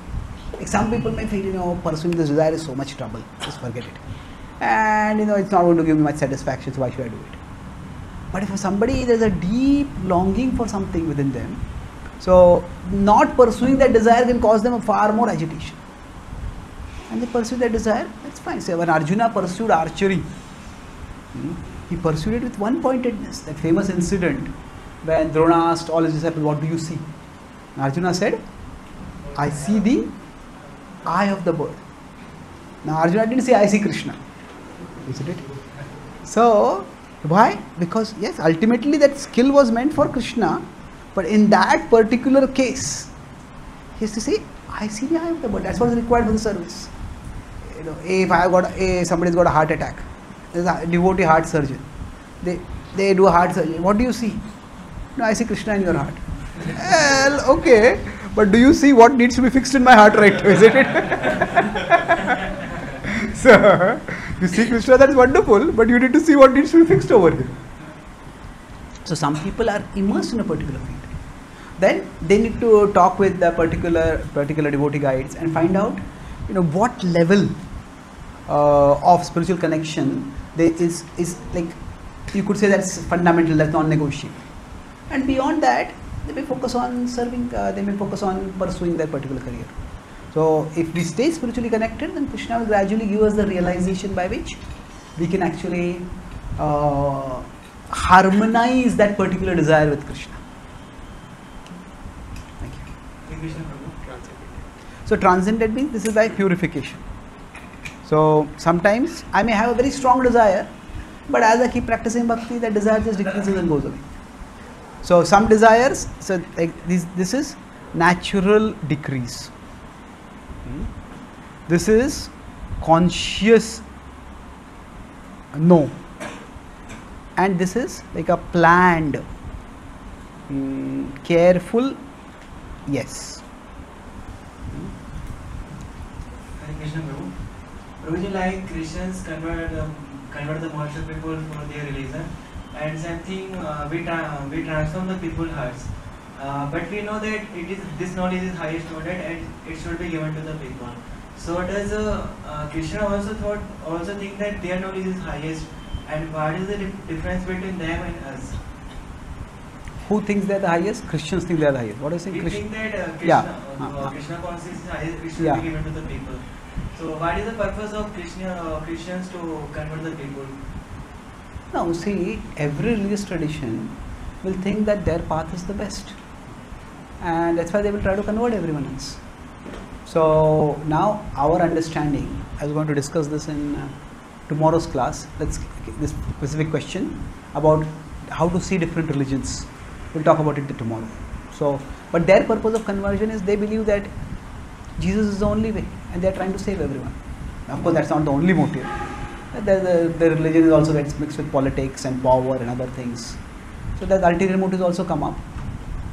Like some people may feel, you know, pursuing this desire is so much trouble, just forget it. And you know, it's not going to give me much satisfaction, so why should I do it? But if somebody there's a deep longing for something within them, so not pursuing that desire can cause them far more agitation. And they pursue that desire, that's fine. So when Arjuna pursued archery, hmm, he pursued it with one pointedness. That famous incident when Drona asked all his disciples, What do you see? And Arjuna said, I see the eye of the bird. Now Arjuna didn't say, I see Krishna. Isn't it? So, why? Because, yes, ultimately that skill was meant for Krishna, But in that particular case, he has to say, I see the eye of the bird. That's what is required for the service. You know, if I got a somebody's got a heart attack, there's a devotee heart surgeon. They they do a heart surgery. What do you see? No, I see Krishna in your heart. well, okay, but do you see what needs to be fixed in my heart right now? Isn't it? so you see Krishna, that's wonderful, but you need to see what needs to be fixed over here. So some people are immersed in a particular field. Then they need to talk with the particular particular devotee guides and find out, you know, what level uh, of spiritual connection there is is like you could say that's fundamental, that's non-negotiable. And beyond that, they may focus on serving. Uh, they may focus on pursuing their particular career. So if we stay spiritually connected, then Krishna will gradually give us the realization by which we can actually uh, harmonize that particular desire with Krishna. Thank you. So transcended means this is like purification. So sometimes I may have a very strong desire, but as I keep practicing bhakti, that desire just decreases and goes away. So some desires, so like this, this is natural decrease. Hmm? This is conscious no, and this is like a planned, mm, careful yes. Krishna like Christians convert um, convert the most people for their religion, and same thing uh, we tra- we transform the people hearts. Uh, but we know that it is this knowledge is highest ordered and it should be given to the people. So does uh, uh, Krishna also thought also think that their knowledge is highest, and what is the dif- difference between them and us? Who thinks they are the highest? Christians think they are the highest. What are you saying? We Krishna? think that uh, Krishna, Yeah. uh, Uh, uh. Krishna consciousness is highest, it should Yeah. be given to the people. So what is the purpose of Krishna, uh, Christians to convert the people? Now, see, every religious tradition will think that their path is the best, and that's why they will try to convert everyone else. So now, our understanding, I was going to discuss this in uh, tomorrow's class. Let's this specific question about how to see different religions. We'll talk about it tomorrow. So, but their purpose of conversion is they believe that Jesus is the only way, and they are trying to save everyone. Of course, that's not the only motive. The, the, the religion is also gets mixed with politics and power and other things. So the ulterior motives also come up.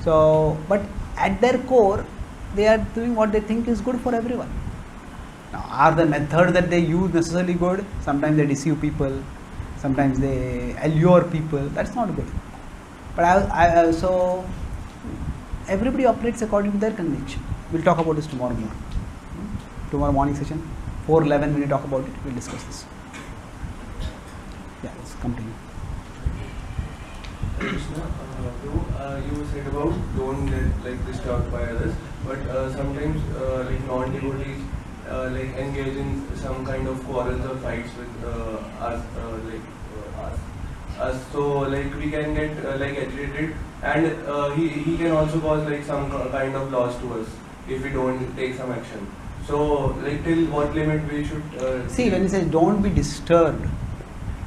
So, but at their core, they are doing what they think is good for everyone. Now, are the method that they use necessarily good? Sometimes they deceive people. Sometimes they allure people. That's not good. But I, I so everybody operates according to their conviction. We'll talk about this tomorrow. Tomorrow morning session, 4:11 when we talk about it, we'll discuss this. Yeah, let's continue. Krishna, uh, uh, you said about don't get like disturbed by others, but uh, sometimes uh, like non-devotees like engage in some kind of quarrels or fights with uh, us, like us. So like we can get uh, like agitated, and he he can also cause like some kind of loss to us if we don't take some action. So like till what limit we should uh, See, when it says don't be disturbed,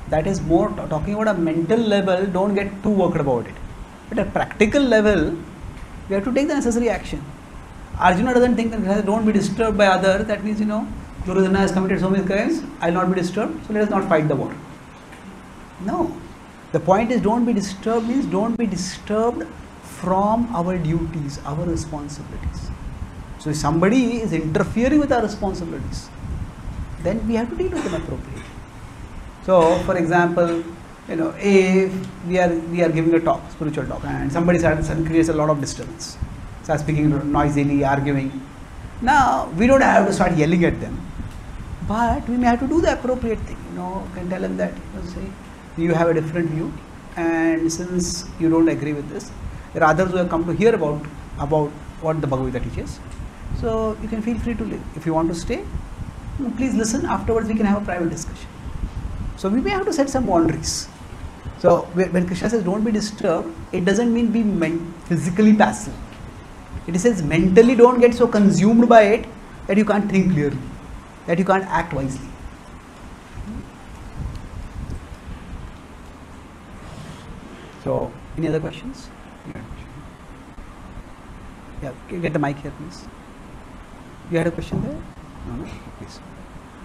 that is more talking about a mental level, don't get too worked about it. But at practical level, we have to take the necessary action. Arjuna doesn't think that don't be disturbed by others, that means, you know, Duryodhana has committed so many crimes, I will not be disturbed, so let us not fight the war. No. The point is don't be disturbed means don't be disturbed from our duties, our responsibilities. So if somebody is interfering with our responsibilities, then we have to deal with them appropriately. So, for example, you know, if we are we are giving a talk, spiritual talk, and somebody starts and creates a lot of disturbance, starts speaking noisily, arguing. Now we don't have to start yelling at them, but we may have to do the appropriate thing. You know, can tell them that you know, say you have a different view, and since you don't agree with this, there are others who have come to hear about about what the Bhagavad Gita teaches. So you can feel free to live. If you want to stay, please listen. Afterwards, we can have a private discussion. So we may have to set some boundaries. So when Krishna says don't be disturbed, it doesn't mean be men- physically passive. It says mentally don't get so consumed by it that you can't think clearly, that you can't act wisely. So any other questions? Yeah. Yeah, get the mic here, please. You had a question there? No, no? Please.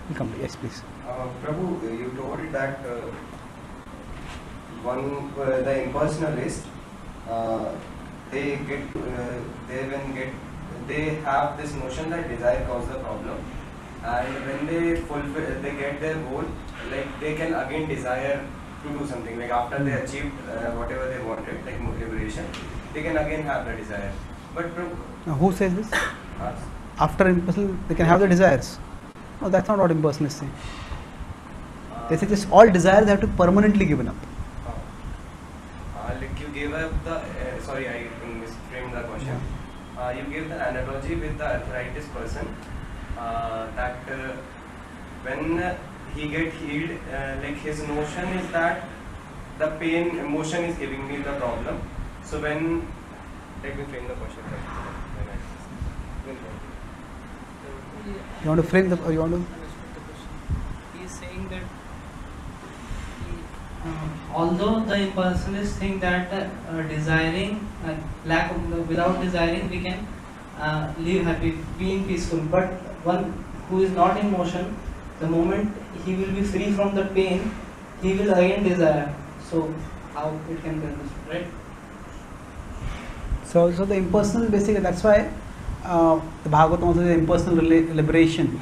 We'll come to Yes, please. Uh, Prabhu, you told that uh, one uh, the impersonalist uh, they get uh, they when get they have this notion that desire causes the problem, and when they fulfill they get their goal, like they can again desire to do something. Like after they achieved uh, whatever they wanted, like liberation, they can again have the desire. But Prabhu, Now, who says this? uh, After impersonal, they can have the desires. No, that's not what impersonal is saying. They say just all desires have to permanently given up. Uh, like you gave up the uh, sorry I misframed the question. Uh, you gave the analogy with the arthritis person uh, that uh, when he get healed, uh, like his notion is that the pain emotion is giving me the problem. So when let me frame the question. When I- You want to frame the, or you want to? understood the question. He is saying that uh, although the impersonalists think that uh, desiring, uh, lack of, without desiring, we can uh, live happy, being peaceful. But one who is not in motion, the moment he will be free from the pain, he will again desire. So how it can be understood, right? So, so the impersonal basically, that's why the Bhagavatam also says impersonal liberation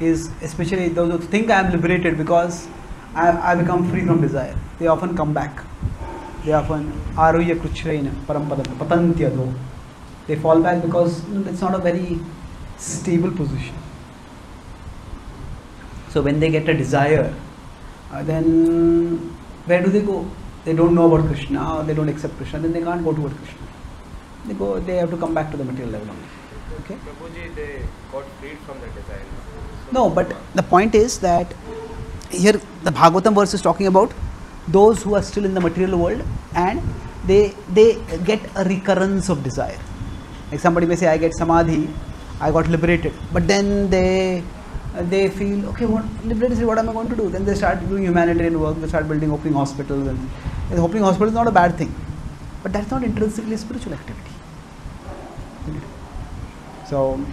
is especially those who think I am liberated because I, I become free from desire. They often come back. They often aruya kruchraina parampadam patantyado. They fall back because you know, it's not a very stable position. So when they get a desire, uh, then where do they go? They don't know about Krishna they don't accept Krishna, then they can't go toward Krishna. They go. They have to come back to the material level only. Okay. Prabhuji, they got freed from the desire. No, but the point is that here the Bhagavatam verse is talking about those who are still in the material world and they they get a recurrence of desire. Like somebody may say, I get samadhi, I got liberated, but then they they feel okay, what liberated? What am I going to do? Then they start doing humanitarian work. They start building opening hospitals, and, and opening hospital is not a bad thing, but that's not intrinsically spiritual activity. So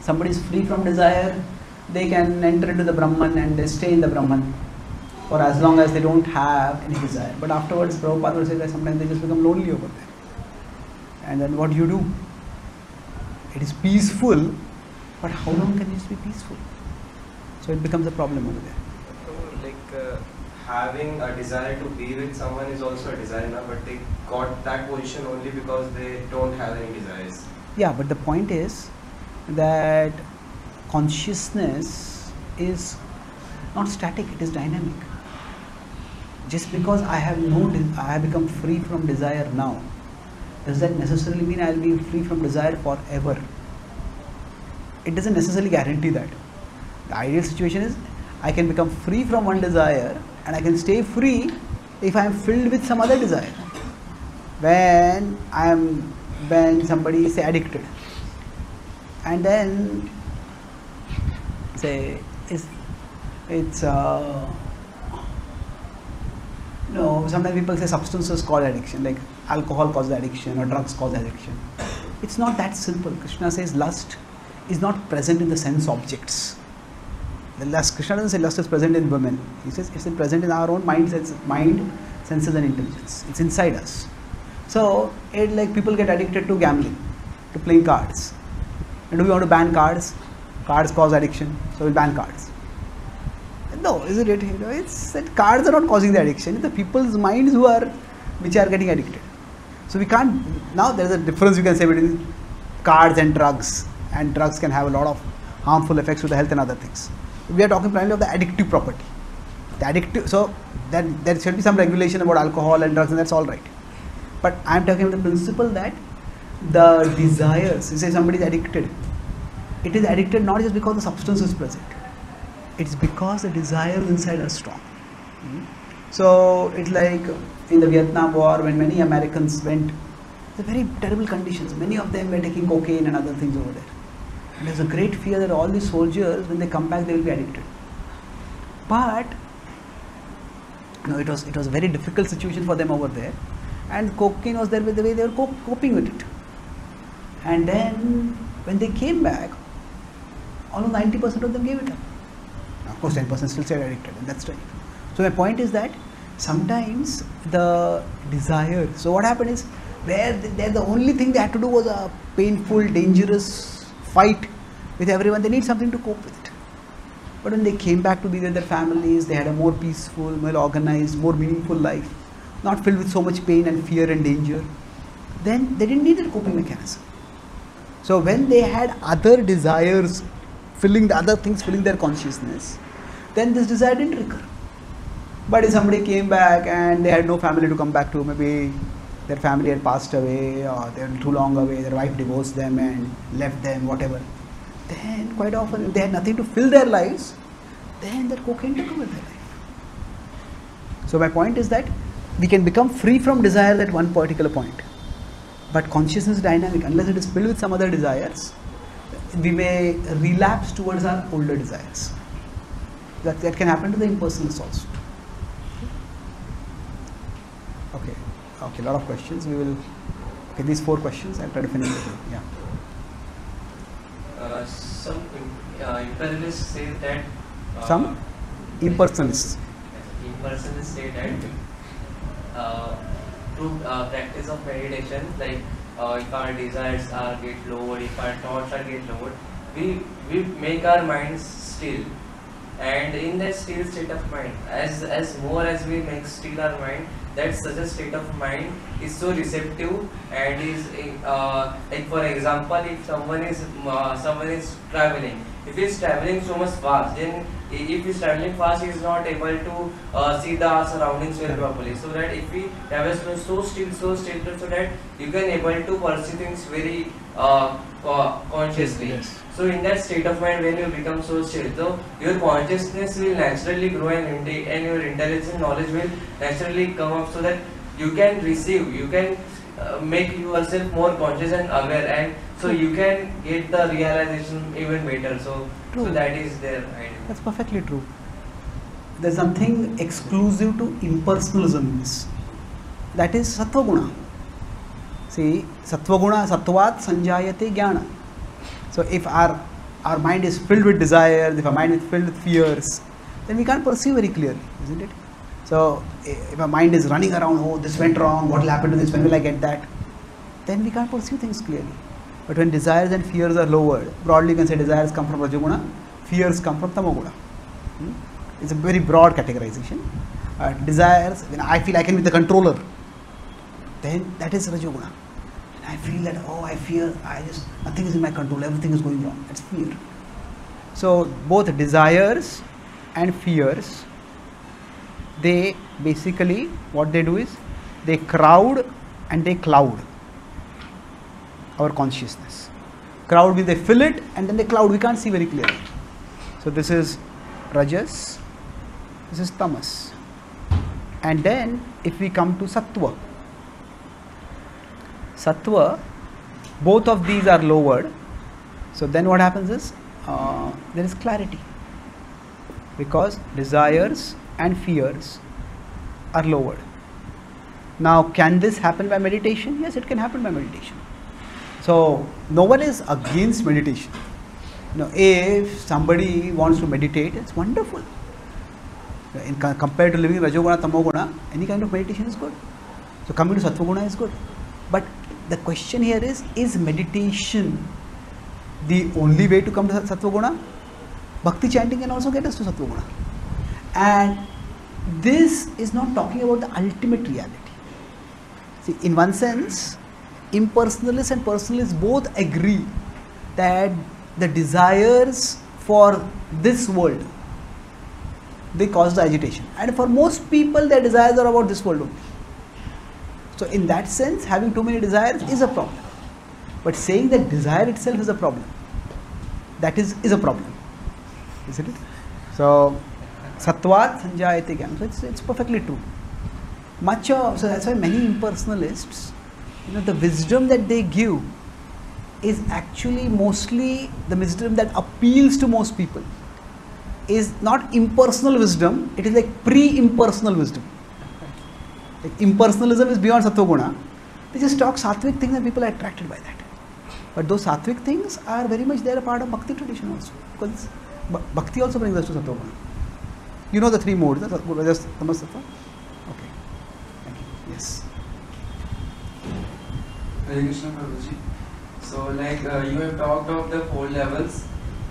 somebody is free from desire, they can enter into the Brahman and they stay in the Brahman for as long as they don't have any desire. But afterwards, Prabhupada will say that sometimes they just become lonely over there. And then what do you do? It is peaceful, but how long can it be peaceful? So it becomes a problem over there. So, like uh, having a desire to be with someone is also a desire, na? but they got that position only because they don't have any desires. Yeah, but the point is that consciousness is not static, it is dynamic. Just because I have no, I have become free from desire now, does that necessarily mean I will be free from desire forever? It doesn't necessarily guarantee that. The ideal situation is I can become free from one desire and I can stay free if I am filled with some other desire. When I am, when somebody is addicted, and then say it's it's uh, no sometimes people say substances cause addiction like alcohol causes addiction or drugs cause addiction. It's not that simple. Krishna says lust is not present in the sense objects. The lust krishna doesn't say lust is present in women. He says it's present in our own mind sense, mind senses and intelligence. It's inside us so it like people get addicted to gambling to playing cards and do we want to ban cards? Cards cause addiction, so we'll ban cards. No, isn't it? You know, it's that cards are not causing the addiction. It's the people's minds who are, which are getting addicted. So we can't. Now there is a difference you can say between cards and drugs, and drugs can have a lot of harmful effects to the health and other things. We are talking primarily of the addictive property. The addictive. So then there should be some regulation about alcohol and drugs, and that's all right. But I am talking about the principle that the desires, you say somebody is addicted, it is addicted not just because the substance is present, it's because the desires inside are strong. Hmm? So it's like in the Vietnam War when many Americans went, the very terrible conditions. Many of them were taking cocaine and other things over there. And there's a great fear that all these soldiers, when they come back, they will be addicted. But no, it was it was a very difficult situation for them over there, and cocaine was there with the way they were cop- coping with it. And then when they came back, almost 90% of them gave it up. Of course, 10% still stayed addicted, and that's right. So my point is that sometimes the desire. So what happened is, where the, the only thing they had to do was a painful, dangerous fight with everyone. They need something to cope with it. But when they came back to be with their families, they had a more peaceful, more organized, more meaningful life, not filled with so much pain and fear and danger. Then they didn't need that coping mechanism. So when they had other desires filling the other things filling their consciousness, then this desire didn't recur. But if somebody came back and they had no family to come back to, maybe their family had passed away or they were too long away, their wife divorced them and left them, whatever. Then quite often if they had nothing to fill their lives, then that cocaine took over their life. So my point is that we can become free from desire at one particular point. But consciousness is dynamic, unless it is filled with some other desires, we may relapse towards our older desires. That, that can happen to the impersonalists also. Okay, okay, a lot of questions. We will. Okay, these four questions. I'll try to finish it. Yeah. Uh, some uh, imperialists say that uh, Some impersonalists. impersonalists say that through uh, practice of meditation, like uh, if our desires are get lowered, if our thoughts are get lowered, we we make our minds still, and in that still state of mind, as as more as we make still our mind, that such a state of mind is so receptive and is uh, like for example, if someone is uh, someone is traveling, if he is traveling so much fast, then if he is traveling fast, he is not able to uh, see the surroundings very properly. So that if we travel so- so still, so still, so that you can able to perceive things very uh, consciously. Yes. So in that state of mind, when you become so still, so your consciousness will naturally grow and, and your intelligence knowledge will naturally come up, so that you can receive, you can uh, make yourself more conscious and aware, and so you can get the realization even better. So, so that is their idea. That's perfectly true. There's something exclusive to impersonalism in this. That is satvaguna. See, sattva guna, sattvat sanjayate jnana. So if our our mind is filled with desires, if our mind is filled with fears, then we can't perceive very clearly, isn't it? So if our mind is running around, oh, this went wrong, what will happen to this, when will I get that? Then we can't perceive things clearly. But when desires and fears are lowered, broadly you can say desires come from Rajoguna, fears come from Tamoguna. Hmm? It's a very broad categorization. Uh, desires, when I feel I can be the controller, then that is Rajoguna. And I feel that, oh, I fear, I just, nothing is in my control, everything is going wrong. That's fear. So both desires and fears, they basically, what they do is, they crowd and they cloud our consciousness. Crowd means they fill it and then they cloud, we can't see very clearly. So this is Rajas, this is Tamas. And then if we come to Sattva, Sattva, both of these are lowered. So then what happens is uh, there is clarity because desires and fears are lowered. Now, can this happen by meditation? Yes, it can happen by meditation. So, no one is against meditation. If somebody wants to meditate, it's wonderful. In compared to living Rajoguna, Tamoguna, any kind of meditation is good. So, coming to Sattvaguna is good. But the question here is is meditation the only way to come to Sattvaguna? Bhakti chanting can also get us to Sattvaguna. And this is not talking about the ultimate reality. See, in one sense, impersonalists and personalists both agree that the desires for this world they cause the agitation. And for most people their desires are about this world only. So in that sense having too many desires is a problem. But saying that desire itself is a problem that is is a problem isn't it? So satvat sanjayate jnana so it's, it's perfectly true. Much of so that's why many impersonalists you know the wisdom that they give is actually mostly the wisdom that appeals to most people is not impersonal wisdom it is like pre-impersonal wisdom like impersonalism is beyond sattvaguna. they just talk sattvic things and people are attracted by that But those sattvic things are very much there a part of bhakti tradition also. Because bhakti also brings us to sattva. You know the three modes, Sattva, Rajas, Tamas, Sattva? Okay. Thank you. Yes. Hare Krishna Prabhuji. So, like uh, you have talked of the four levels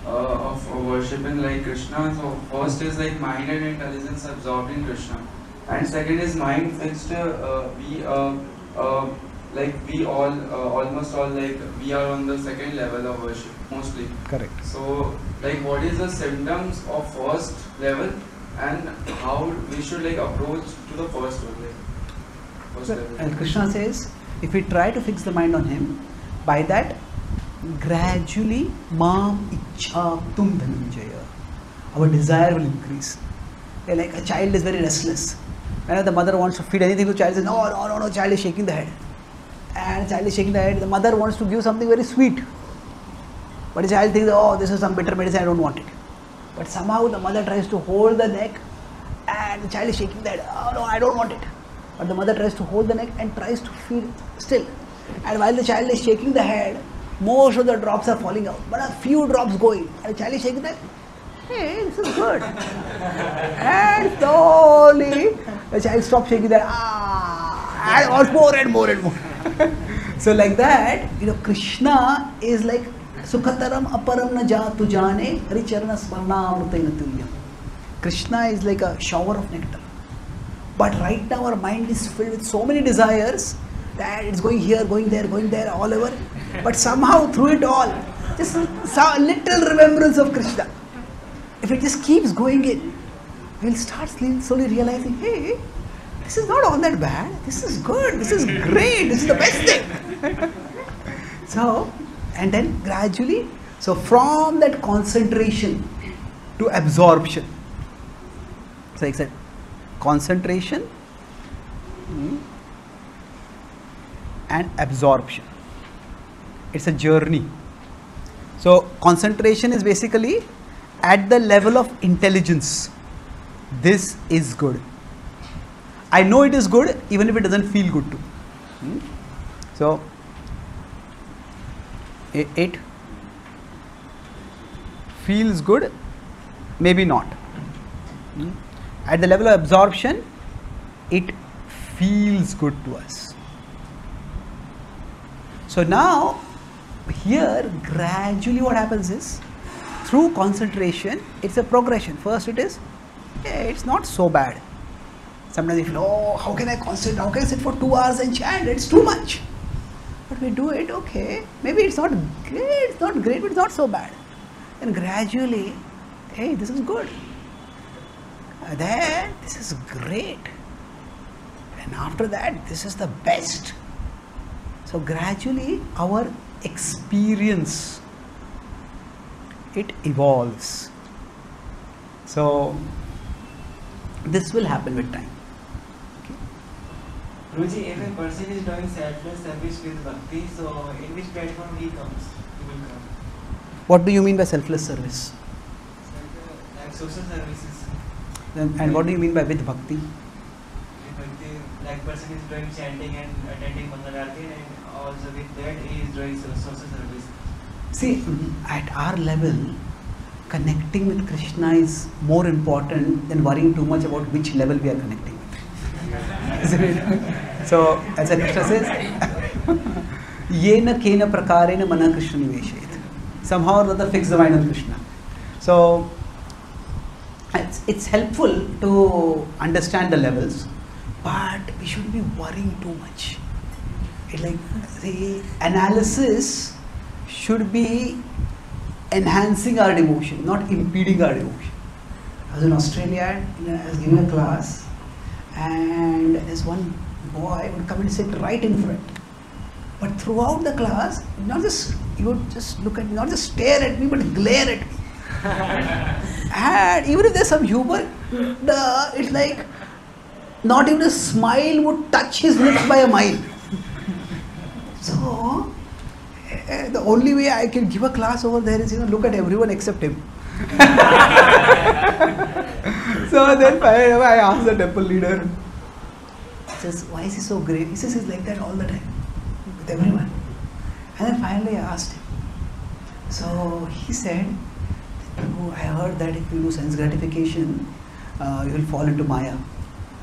uh, of uh, worshiping like Krishna. So, first is like mind and intelligence absorbed in Krishna, and second is mind fixed. Uh, we uh, uh, like we all uh, almost all like we are on the second level of worship mostly. Correct. So, like, what is the symptoms of first level, and how we should like approach to the first one, like first level. And Krishna says, if we try to fix the mind on him, by that, gradually, mam ichha tum dhananjaya. Our desire will increase. Yeah, like a child is very restless. Whenever the mother wants to feed anything to the child, says, no, no, no, no, child is shaking the head. And child is shaking the head. The mother wants to give something very sweet. But the child thinks, oh, this is some bitter medicine, I don't want it. But somehow the mother tries to hold the neck and the child is shaking the head, oh no, I don't want it. But the mother tries to hold the neck and tries to feed still. And while the child is shaking the head, most of the drops are falling out. But a few drops go in. And the child is shaking the head. Hey, this is good. and slowly the child stops shaking the head. Ah, and more and more and more. so like that, you know, Krishna is like Sukhataram aparam na jane smarnamrutaina tulyam. Krishna is like a shower of nectar. But right now our mind is filled with so many desires that it's going here, going there, going there, all over. But somehow through it all, just a little remembrance of Krishna. If it just keeps going in, we'll start slowly realizing, hey, this is not all that bad. This is good. This is great. This is the best thing. so, and then gradually, so from that concentration to absorption. So, a concentration hmm, and absorption. It's a journey. So, concentration is basically at the level of intelligence. This is good. I know it is good even if it doesn't feel good to. Hmm? So, i- it feels good, maybe not. Hmm? At the level of absorption, it feels good to us. So now, here gradually what happens is through concentration, it's a progression. First, it is, hey, it's not so bad. Sometimes you feel, oh, how can I concentrate? How can I sit for two hours and chant? It's too much. But we do it, okay. Maybe it's not great, it's not great, but it's not so bad. And gradually, hey, this is good. Uh, Then, this is great. And after that, this is the best. So gradually, our experience it evolves. So this will happen with time. Guruji, if a person is doing selfless service with bhakti, so in which platform he comes? He will come. What do you mean by selfless service? Like, like social services. And what do you mean by with bhakti? Like person is doing chanting and attending Mangalarti and also with that he is doing so- social service. See, at our level, connecting with Krishna is more important than worrying too much about which level we are connecting with. Isn't it? So, as Krishna says, yena kena prakarena mana Krishna. Somehow or other fix the mind on Krishna. So, it's, it's helpful to understand the levels, but we shouldn't be worrying too much. It like the analysis should be enhancing our devotion, not impeding our devotion. I was in Australia, I was giving a class, and there's one boy would come and sit right in front. But throughout the class, not just he would just look at me, not just stare at me, but glare at me. and even if there's some humor, the, it's like not even a smile would touch his lips by a mile. So, eh, the only way I can give a class over there is you know look at everyone except him. so then finally I asked the temple leader, says, why is he so great? He says he's like that all the time with everyone. And then finally I asked him. So he said, "Prabhu, I heard that if you do sense gratification, uh, you will fall into Maya.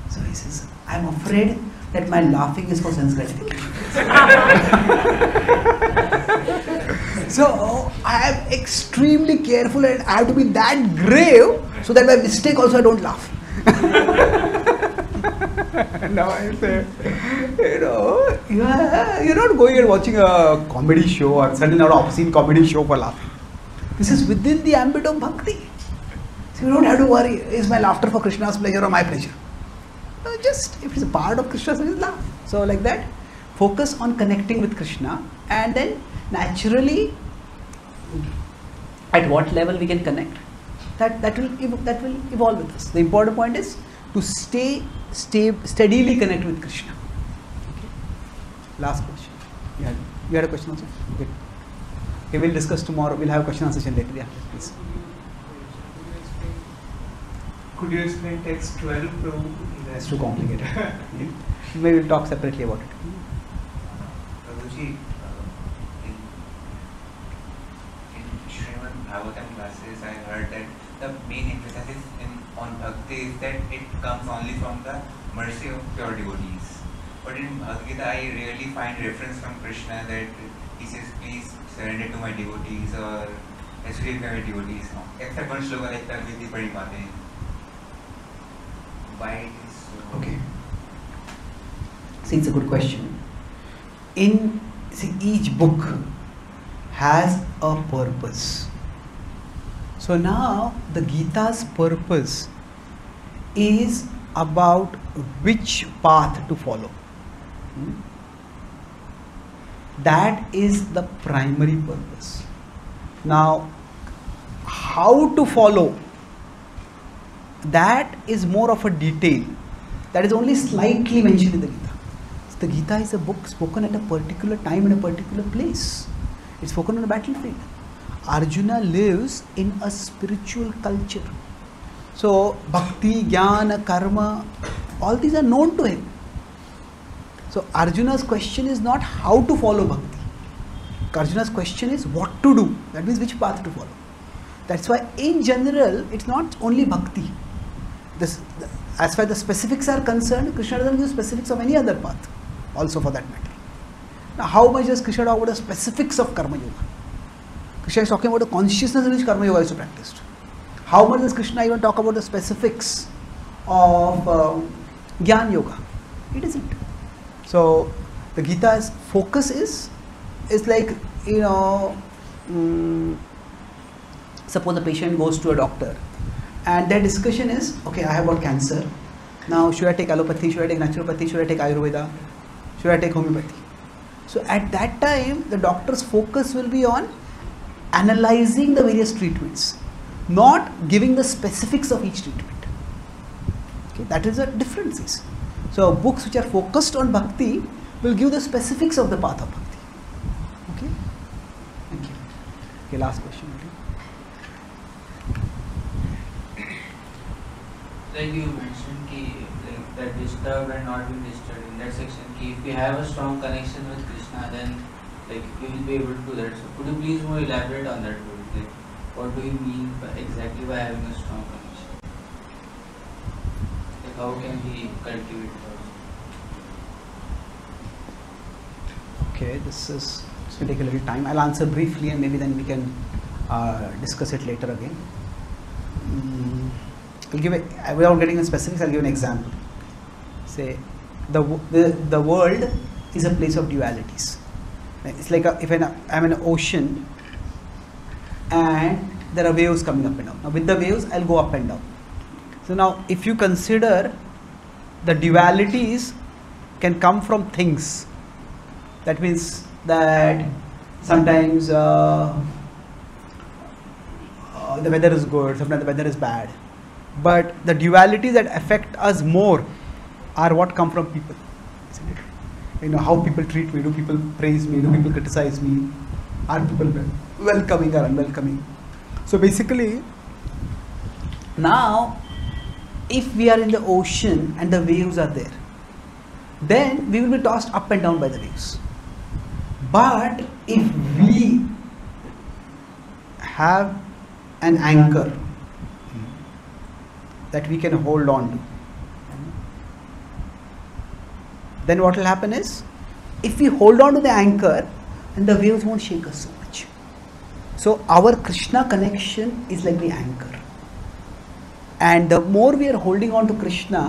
So he says, I'm afraid that my laughing is for sense gratification. so I am extremely careful and I have to be that grave so that by mistake also I don't laugh. now I say, you know, you are, you're not going and watching a comedy show or suddenly not obscene comedy show for laughing. This is within the ambit of bhakti. So you don't have to worry, is my laughter for Krishna's pleasure or my pleasure? No, just if it's a part of Krishna's pleasure, laugh. So like that, focus on connecting with Krishna and then naturally at what level we can connect that that will that will evolve with us the important point is to stay stay steadily connect with krishna okay. last question you had, you had a question also okay. Okay we'll discuss tomorrow we'll have question answer session later yeah please Could you explain text 12 to it's too complicated maybe we'll talk separately about it Prabhuji, uh, in, in Srimad Bhagavatam classes, I heard that the main emphasis in on bhakti is that it comes only from the mercy of pure devotees. But in Bhagavad Gita, I rarely find reference from Krishna that he says, please surrender to my devotees or associate with my devotees. No. Except one shloka like Tagviti Paripate. Why it is so? Okay. See, it's a good question. In see, each book has a purpose. So now the Gita's purpose is about which path to follow. Hmm? That is the primary purpose. Now, how to follow that is more of a detail that is only slightly mentioned in the Gita. The Gita is a book spoken at a particular time in a particular place. It's spoken on a battlefield. Arjuna lives in a spiritual culture. So, bhakti, jnana, karma, all these are known to him. So, Arjuna's question is not how to follow bhakti. Arjuna's question is what to do. That means which path to follow. That's why, in general, it's not only bhakti. This, as far as the specifics are concerned, Krishna doesn't give specifics of any other path, also for that matter. Now, how much does Krishna talk about the specifics of Karma Yoga? Krishna is talking about the consciousness in which Karma Yoga is practiced. How much does Krishna even talk about the specifics of um, Gyan Yoga? It isn't. So, the Gita's focus is is like you know. mm suppose the patient goes to a doctor and their discussion is okay i have got cancer. Now should i take allopathy? Should i take naturopathy? Should i take ayurveda? Should i take homeopathy? So at that time the doctor's focus will be on analyzing the various treatments not giving the specifics of each treatment. Okay that is the differences so books which are focused on bhakti will give the specifics of the path of bhakti. Okay? Thank you. Okay last question like you mentioned that disturbed and not being disturbed in that section ki, if you have a strong connection with krishna then like you will be able to do that. So could you please more elaborate on that like what do you mean by exactly by having a strong connection how can we cultivate? Okay, this is it's going to take a little time. I'll answer briefly and maybe then we can uh, discuss it later again. Mm, I'll give it without getting into specifics. I'll give an example. Say the the the world is a place of dualities. It's like a, if an, I'm an ocean and there are waves coming up and down. Now with the waves, I'll go up and down. So now, if you consider the dualities can come from things. That means that sometimes uh, uh, the weather is good sometimes the weather is bad. But the dualities that affect us more are what come from people you know how people treat me do people praise me do people criticize me? Are people welcoming or unwelcoming? So basically now if we are in the ocean and the waves are there then we will be tossed up and down by the waves but if we have an anchor that we can hold on to, then what will happen is if we hold on to the anchor, then the waves won't shake us so much. So our Krishna connection is like the anchor. And the more we are holding on to Krishna,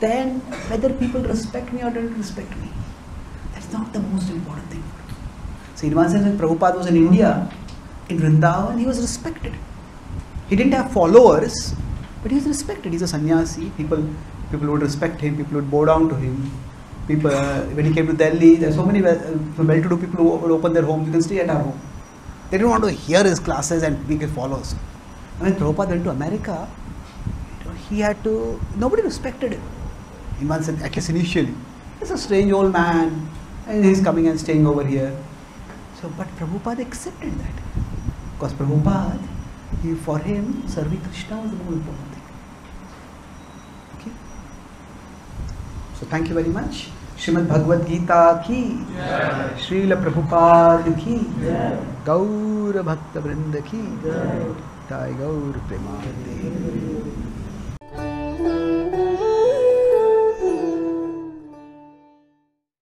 then whether people respect me or don't respect me, that's not the most important thing. So in one sense, when Prabhupada was in India, in Vrindavan, he was respected. He didn't have followers, but he was respected. He's a sannyasi. People, people would respect him. People would bow down to him. People, uh, when he came to Delhi, there are so many uh, well-to-do people who would open their homes. You can stay at our home. They didn't want to hear his classes and be his followers. When Prabhupada went to America, he had to. Nobody respected him. In one sense, at least initially, he's a strange old man, and he's coming and staying over here. So, but Prabhupada accepted that. Because Prabhupada, he, for him, serving Krishna was the more important thing. Okay? So, thank you very much. Srimad Bhagavad Gita ki, Srila Prabhupada ki, Gaur Bhakta Vrinda ki, Jai Gaur Premanande.